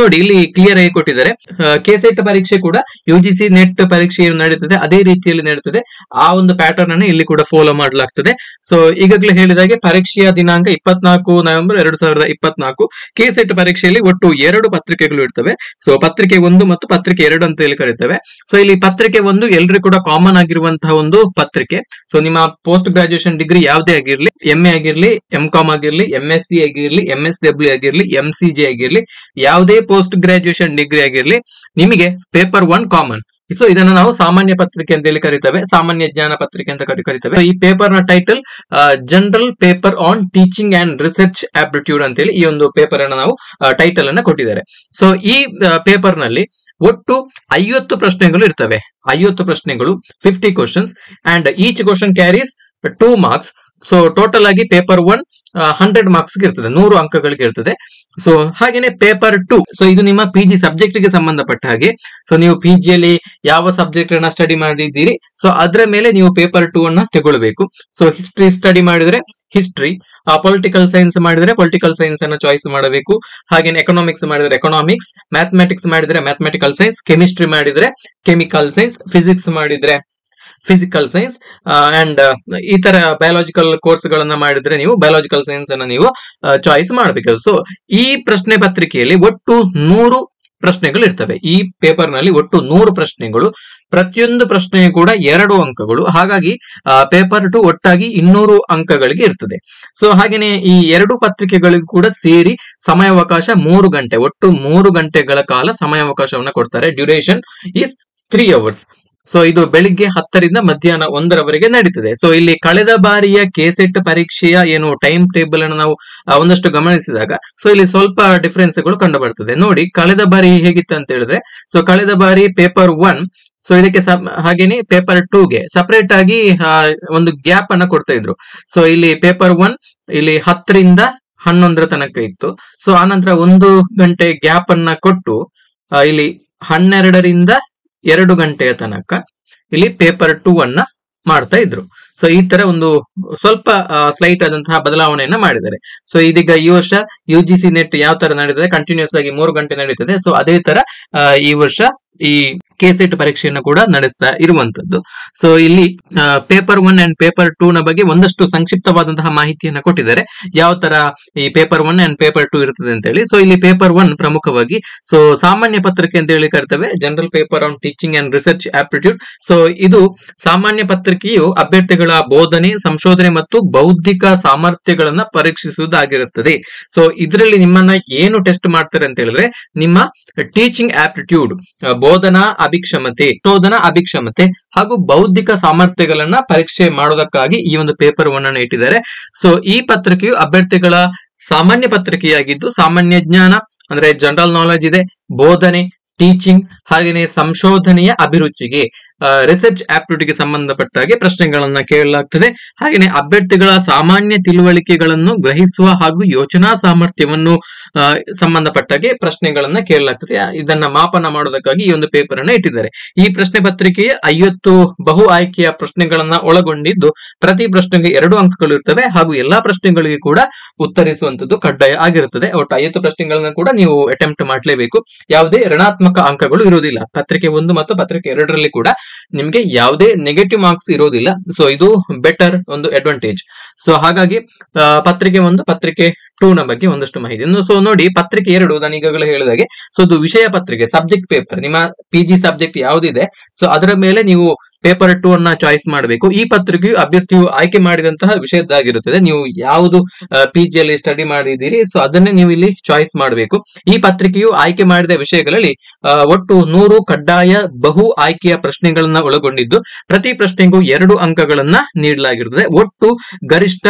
ನೋಡಿ, ಇಲ್ಲಿ ಕ್ಲಿಯರ್ ಆಗಿ ಕೊಟ್ಟಿದ್ದಾರೆ. ಕೆಸೆಟ್ ಪರೀಕ್ಷೆ ಕೂಡ ಯು ಜಿ ಸಿ ನೆಟ್ ಪರೀಕ್ಷೆ ಏನು ನಡೀತದೆ. ಅದೇ ರೀತಿಯಲ್ಲಿ ನಡೆಯುತ್ತದೆ ಆ ಒಂದು ಪ್ಯಾಟರ್ನ್ ಅನ್ನು ಇಲ್ಲಿ ಕೂಡ ಫಾಲೋ ಮಾಡಲಾಗ್ತದೆ. ಸೊ ಈಗಾಗಲೇ ಹೇಳಿದಾಗೆ ಪರೀಕ್ಷೆಯ ದಿನಾಂಕ ಇಪ್ಪತ್ನಾಲ್ಕು ನವೆಂಬರ್ ಎರಡು ಸಾವಿರದ ಇಪ್ಪತ್ನಾಲ್ಕು. ಕೆಸೆಟ್ ಪರೀಕ್ಷೆಯಲ್ಲಿ ಒಟ್ಟು ಎರಡು ಪತ್ರಿಕೆಗಳು ಇರ್ತವೆ. ಸೊ ಪತ್ರಿಕೆ ಒಂದು ಮತ್ತು ಪತ್ರಿಕೆ ಎರಡು ಅಂತ ಹೇಳಿ ಕರೀತವೆ. ಸೊ ಇಲ್ಲಿ ಪತ್ರಿಕೆ ಒಂದು ಎಲ್ರಿಗೂ ಕೂಡ ಕಾಮನ್ ಆಗಿರುವಂತಹ ಒಂದು ಪತ್ರಿಕೆ. ಸೊ ನಿಮ್ಮ ಪೋಸ್ಟ್ ಗ್ರಾಜುಯೇಷನ್ ಡಿಗ್ರಿ ಯಾವುದೇ ಆಗಿರ್ಲಿ ಎಂ ಎ ಆಗಿರ್ಲಿ ಎಂ ಕಾಮ್ ಆಗಿರ್ಲಿ ಎಂ ಎಸ್ ಸಿ ಆಗಿರ್ಲಿ ಎಂ ಎಸ್ ಡಬ್ಲ್ಯೂ ಆಗಿರ್ಲಿ ಎಂ ಸಿ ಜೆ ಆಗಿರ್ಲಿ, ಯಾವುದೇ ಪೋಸ್ಟ್ ಗ್ರಾಜುಯೇಷನ್ ಡಿಗ್ರಿ ಆಗಿರ್ಲಿ, ನಿಮಗೆ ಪೇಪರ್ ಒನ್ ಕಾಮನ್ ಸೊ ಇದನ್ನ ನಾವು ಸಾಮಾನ್ಯ ಪತ್ರಿಕೆ ಅಂತ ಹೇಳಿ ಕರಿತೇವೆ, ಸಾಮಾನ್ಯ ಜ್ಞಾನ ಪತ್ರಿಕೆ ಅಂತ ಕರಿ ಕರಿತೇವೆ. ಈ ಪೇಪರ್ನ title general paper on teaching and research aptitude ಅಂತ ಹೇಳಿ ಈ ಒಂದು ಪೇಪರ್ ಅನ್ನ ನಾವು ಟೈಟಲ್ ಅನ್ನ ಕೊಟ್ಟಿದ್ದಾರೆ. ಸೊ ಈ ಪೇಪರ್ನಲ್ಲಿ ಒಟ್ಟು ಐವತ್ತು ಪ್ರಶ್ನೆಗಳು ಇರ್ತವೆ. ಐವತ್ತು ಪ್ರಶ್ನೆಗಳು fifty questions and each question carries two marks so total ಆಗಿ ಪೇಪರ್ ಒನ್ ಹಂಡ್ರೆಡ್ ಮಾರ್ಕ್ಸ್ ಇರ್ತದೆ, ನೂರು ಅಂಕಗಳಿಗೆ ಇರ್ತದೆ. ಸೊ ಹಾಗೇನೆ ಪೇಪರ್ ಟು ಸೊ ಇದು ನಿಮ್ಮ ಪಿ ಜಿ ಸಬ್ಜೆಕ್ಟ್ಗೆ ಸಂಬಂಧಪಟ್ಟ ಹಾಗೆ. ಸೊ ನೀವು ಪಿ ಜಿಯಲ್ಲಿ ಯಾವ ಸಬ್ಜೆಕ್ಟ್ ಅನ್ನ ಸ್ಟಡಿ ಮಾಡಿದ್ದೀರಿ ಸೊ ಅದರ ಮೇಲೆ ನೀವು ಪೇಪರ್ ಟೂ ಅನ್ನ ತಗೊಳ್ಬೇಕು. ಸೊ ಹಿಸ್ಟ್ರಿ ಸ್ಟಡಿ ಮಾಡಿದ್ರೆ ಹಿಸ್ಟ್ರಿ ಪೊಲಿಟಿಕಲ್ ಸೈನ್ಸ್ ಮಾಡಿದ್ರೆ ಪೊಲಿಟಿಕಲ್ ಸೈನ್ಸ್ ಅನ್ನ ಚಾಯ್ಸ್ ಮಾಡಬೇಕು. ಹಾಗೇನೆ ಎಕನಾಮಿಕ್ಸ್ ಮಾಡಿದ್ರೆ ಎಕನಾಮಿಕ್ಸ್ ಮ್ಯಾಥಮೆಟಿಕ್ಸ್ ಮಾಡಿದ್ರೆ ಮ್ಯಾಥಮೆಟಿಕಲ್ ಸೈನ್ಸ್ ಕೆಮಿಸ್ಟ್ರಿ ಮಾಡಿದ್ರೆ ಕೆಮಿಕಲ್ ಸೈನ್ಸ್ ಫಿಸಿಕ್ಸ್ ಮಾಡಿದ್ರೆ ಫಿಸಿಕಲ್ ಸೈನ್ಸ್ ಅಂಡ್ ಈ ತರ ಬಯಾಲಜಿಕಲ್ ಕೋರ್ಸ್ ಗಳನ್ನ ಮಾಡಿದ್ರೆ ನೀವು ಬಯಾಲಜಿಕಲ್ ಸೈನ್ಸ್ ಅನ್ನ ನೀವು ಚಾಯ್ಸ್ ಮಾಡಬೇಕು. ಸೊ ಈ ಪ್ರಶ್ನೆ ಪತ್ರಿಕೆಯಲ್ಲಿ ಒಟ್ಟು ನೂರು ಪ್ರಶ್ನೆಗಳು ಇರ್ತವೆ. ಈ ಪೇಪರ್ನಲ್ಲಿ ಒಟ್ಟು ನೂರು ಪ್ರಶ್ನೆಗಳು, ಪ್ರತಿಯೊಂದು ಪ್ರಶ್ನೆ ಕೂಡ ಎರಡು ಅಂಕಗಳು. ಹಾಗಾಗಿ ಪೇಪರ್ ಟು ಒಟ್ಟಾಗಿ ಇನ್ನೂರು ಅಂಕಗಳಿಗೆ ಇರ್ತದೆ. ಸೊ ಹಾಗೇನೆ ಈ ಎರಡು ಪತ್ರಿಕೆಗಳಿಗೂ ಕೂಡ ಸೇರಿ ಸಮಯಾವಕಾಶ ಮೂರು ಗಂಟೆ, ಒಟ್ಟು ಮೂರು ಗಂಟೆಗಳ ಕಾಲ ಸಮಯಾವಕಾಶವನ್ನ ಕೊಡ್ತಾರೆ. Duration is three hours so ಇದು ಬೆಳಿಗ್ಗೆ ಹತ್ತರಿಂದ ಮಧ್ಯಾಹ್ನ ಒಂದರವರೆಗೆ ನಡೀತದೆ. ಸೊ ಇಲ್ಲಿ ಕಳೆದ ಬಾರಿಯ ಕೆಸೆಟ್ ಪರೀಕ್ಷೆಯ ಏನು ಟೈಮ್ ಟೇಬಲ್ ಅನ್ನು ನಾವು ಒಂದಷ್ಟು ಗಮನಿಸಿದಾಗ ಸೊ ಇಲ್ಲಿ ಸ್ವಲ್ಪ ಡಿಫರೆನ್ಸ್ಗಳು ಕಂಡು ಬರ್ತದೆ ನೋಡಿ, ಕಳೆದ ಬಾರಿ ಹೇಗಿತ್ತು ಅಂತ ಹೇಳಿದ್ರೆ ಸೊ ಕಳೆದ ಬಾರಿ ಪೇಪರ್ ಒನ್ ಸೊ ಇದಕ್ಕೆ ಹಾಗೇನೆ ಪೇಪರ್ಗೆ ಸಪರೇಟ್ ಆಗಿ ಒಂದು ಗ್ಯಾಪ್ ಅನ್ನ ಕೊಡ್ತಾ ಇದ್ರು. ಸೊ ಇಲ್ಲಿ ಪೇಪರ್ ಒನ್ ಇಲ್ಲಿ ಹತ್ತರಿಂದ ಹನ್ನೊಂದರ ತನಕ ಇತ್ತು. ಸೊ ಆನಂತರ ಒಂದು ಗಂಟೆ ಗ್ಯಾಪ್ ಅನ್ನ ಕೊಟ್ಟು ಇಲ್ಲಿ ಹನ್ನೆರಡರಿಂದ ಎರಡು ಗಂಟೆಯ ತನಕ ಇಲ್ಲಿ ಪೇಪರ್ ಟೂ ಅನ್ನ ಮಾಡ್ತಾ ಇದ್ರು. ಸೊ ಈ ತರ ಒಂದು ಸ್ವಲ್ಪ ಸ್ಲೈಟ್ ಆದಂತಹ ಬದಲಾವಣೆಯನ್ನ ಮಾಡಿದ್ದಾರೆ. ಸೊ ಇದೀಗ ಈ ವರ್ಷ ಯು ಜಿ ಸಿ ನೆಟ್ ಯಾವ ತರ ನಡೀತದೆ ಕಂಟಿನ್ಯೂಸ್ ಆಗಿ ಮೂರು ಗಂಟೆ ನಡೀತದೆ. ಸೊ ಅದೇ ತರ ಈ ವರ್ಷ ಈ ಕೆಸೆಟ್ ಪರೀಕ್ಷೆಯನ್ನು ಕೂಡ ನಡೆಸ್ತಾ ಇರುವಂತದ್ದು. ಸೊ ಇಲ್ಲಿ paper one and paper two ನ ಬಗ್ಗೆ ಒಂದಷ್ಟು ಸಂಕ್ಷಿಪ್ತವಾದಂತಹ ಮಾಹಿತಿಯನ್ನು ಕೊಟ್ಟಿದ್ದಾರೆ. ಯಾವ ತರ ಈ paper one and paper two ಇರ್ತದೆ ಅಂತ ಹೇಳಿ ಸೊ ಇಲ್ಲಿ ಪೇಪರ್ ಒನ್ ಪ್ರಮುಖವಾಗಿ ಸೊ ಸಾಮಾನ್ಯ ಪತ್ರಿಕೆ ಅಂತ ಹೇಳಿ ಕರ್ತವೆ general paper on teaching and research aptitude so ಇದು ಸಾಮಾನ್ಯ ಪತ್ರಿಕೆಯು ಅಭ್ಯರ್ಥಿಗಳ ಬೋಧನೆ, ಸಂಶೋಧನೆ ಮತ್ತು ಬೌದ್ಧಿಕ ಸಾಮರ್ಥ್ಯಗಳನ್ನ ಪರೀಕ್ಷಿಸುವುದಾಗಿರುತ್ತದೆ. ಸೊ ಇದರಲ್ಲಿ ನಿಮ್ಮನ್ನ ಏನು ಟೆಸ್ಟ್ ಮಾಡ್ತಾರೆ ಅಂತ ಹೇಳಿದ್ರೆ, ನಿಮ್ಮ ಟೀಚಿಂಗ್ ಆಪ್ಟಿಟ್ಯೂಡ್ ಬೋಧನಾ ಅಭಿಕ್ಷಮತೆ, ಶೋಧನ ಅಭಿಕ್ಷಮತೆ ಹಾಗೂ ಬೌದ್ಧಿಕ ಸಾಮರ್ಥ್ಯಗಳನ್ನ ಪರೀಕ್ಷೆ ಮಾಡೋದಕ್ಕಾಗಿ ಈ ಒಂದು ಪೇಪರ್ ಅನ್ನು ಇಟ್ಟಿದ್ದಾರೆ. ಸೊ ಈ ಪತ್ರಿಕೆಯು ಅಭ್ಯರ್ಥಿಗಳ ಸಾಮಾನ್ಯ ಪತ್ರಿಕೆಯಾಗಿದ್ದು, ಸಾಮಾನ್ಯ ಜ್ಞಾನ, ಅಂದ್ರೆ ಜನರಲ್ ನಾಲೆಜ್ ಇದೆ, ಬೋಧನೆ ಟೀಚಿಂಗ್ ಹಾಗೆಯೇ ಸಂಶೋಧನೆಯ ಅಭಿರುಚಿಗೆ. ರಿಸರ್ಚ್ ಆಪ್ಟಿಟ್ಯೂಡ್ಗೆ ಸಂಬಂಧಪಟ್ಟ ಹಾಗೆ ಪ್ರಶ್ನೆಗಳನ್ನ ಕೇಳಲಾಗ್ತದೆ. ಹಾಗೆಯೇ ಅಭ್ಯರ್ಥಿಗಳ ಸಾಮಾನ್ಯ ತಿಳುವಳಿಕೆಗಳನ್ನು ಗ್ರಹಿಸುವ ಹಾಗೂ ಯೋಚನಾ ಸಾಮರ್ಥ್ಯವನ್ನು ಸಂಬಂಧಪಟ್ಟ ಹಾಗೆ ಪ್ರಶ್ನೆಗಳನ್ನ ಕೇಳಲಾಗ್ತದೆ. ಇದನ್ನ ಮಾಪನ ಮಾಡೋದಕ್ಕಾಗಿ ಈ ಒಂದು ಪೇಪರ್ ಅನ್ನ ಇಟ್ಟಿದ್ದಾರೆ. ಈ ಪ್ರಶ್ನೆ ಪತ್ರಿಕೆಯ ಐವತ್ತು ಬಹು ಆಯ್ಕೆಯ ಪ್ರಶ್ನೆಗಳನ್ನ ಒಳಗೊಂಡಿದ್ದು, ಪ್ರತಿ ಪ್ರಶ್ನೆಗೆ ಎರಡು ಅಂಕಗಳು ಇರ್ತವೆ ಹಾಗೂ ಎಲ್ಲಾ ಪ್ರಶ್ನೆಗಳಿಗೆ ಕೂಡ ಉತ್ತರಿಸುವಂತದ್ದು ಕಡ್ಡಾಯ ಆಗಿರುತ್ತದೆ. ಒಟ್ಟು ಐವತ್ತು ಪ್ರಶ್ನೆಗಳನ್ನ ಕೂಡ ನೀವು ಅಟೆಂಪ್ಟ್ ಮಾಡಲೇಬೇಕು. ಯಾವುದೇ ಋಣಾತ್ಮಕ ಅಂಕಗಳು ಇರುವುದಿಲ್ಲ. ಪತ್ರಿಕೆ ಒಂದು ಮತ್ತು ಪತ್ರಿಕೆ ಎರಡರಲ್ಲಿ ಕೂಡ ನಿಮ್ಗೆ ಯಾವುದೇ ನೆಗೆಟಿವ್ ಮಾರ್ಕ್ಸ್ ಇರೋದಿಲ್ಲ. ಸೊ ಇದು ಬೆಟರ್ ಒಂದು ಅಡ್ವಾಂಟೇಜ್ ಸೊ ಹಾಗಾಗಿ ಪತ್ರಿಕೆ ಒಂದು, ಪತ್ರಿಕೆ ಟೂ ನ ಬಗ್ಗೆ ಒಂದಷ್ಟು ಮಾಹಿತಿ. ಸೊ ನೋಡಿ, ಪತ್ರಿಕೆ ಎರಡು, ನಾನು ಈಗಾಗಲೇ ಹೇಳಿದಾಗೆ. ಸೊ ಇದು ವಿಷಯ ಪತ್ರಿಕೆ ಸಬ್ಜೆಕ್ಟ್ ಪೇಪರ್ ನಿಮ್ಮ ಪಿ ಜಿ ಸಬ್ಜೆಕ್ಟ್ ಯಾವ್ದಿದೆ ಸೊ ಅದರ ಮೇಲೆ ನೀವು ಪೇಪರ್ ಟೂ ಅನ್ನ ಚಾಯ್ಸ್ ಮಾಡಬೇಕು. ಈ ಪತ್ರಿಕೆಯು ಅಭ್ಯರ್ಥಿಯು ಆಯ್ಕೆ ಮಾಡಿದಂತಹ ವಿಷಯದ್ದಾಗಿರುತ್ತದೆ. ನೀವು ಯಾವುದು ಪಿ ಜಿಯಲ್ಲಿ ಸ್ಟಡಿ ಮಾಡಿದ್ದೀರಿ ಸೊ ಅದನ್ನೇ ನೀವು ಇಲ್ಲಿ ಚಾಯ್ಸ್ ಮಾಡಬೇಕು. ಈ ಪತ್ರಿಕೆಯು ಆಯ್ಕೆ ಮಾಡಿದ ವಿಷಯಗಳಲ್ಲಿ ಒಟ್ಟು ನೂರು ಕಡ್ಡಾಯ ಬಹು ಆಯ್ಕೆಯ ಪ್ರಶ್ನೆಗಳನ್ನ ಒಳಗೊಂಡಿದ್ದು, ಪ್ರತಿ ಪ್ರಶ್ನೆಗೂ ಎರಡು ಅಂಕಗಳನ್ನ ನೀಡಲಾಗಿರುತ್ತದೆ. ಒಟ್ಟು ಗರಿಷ್ಠ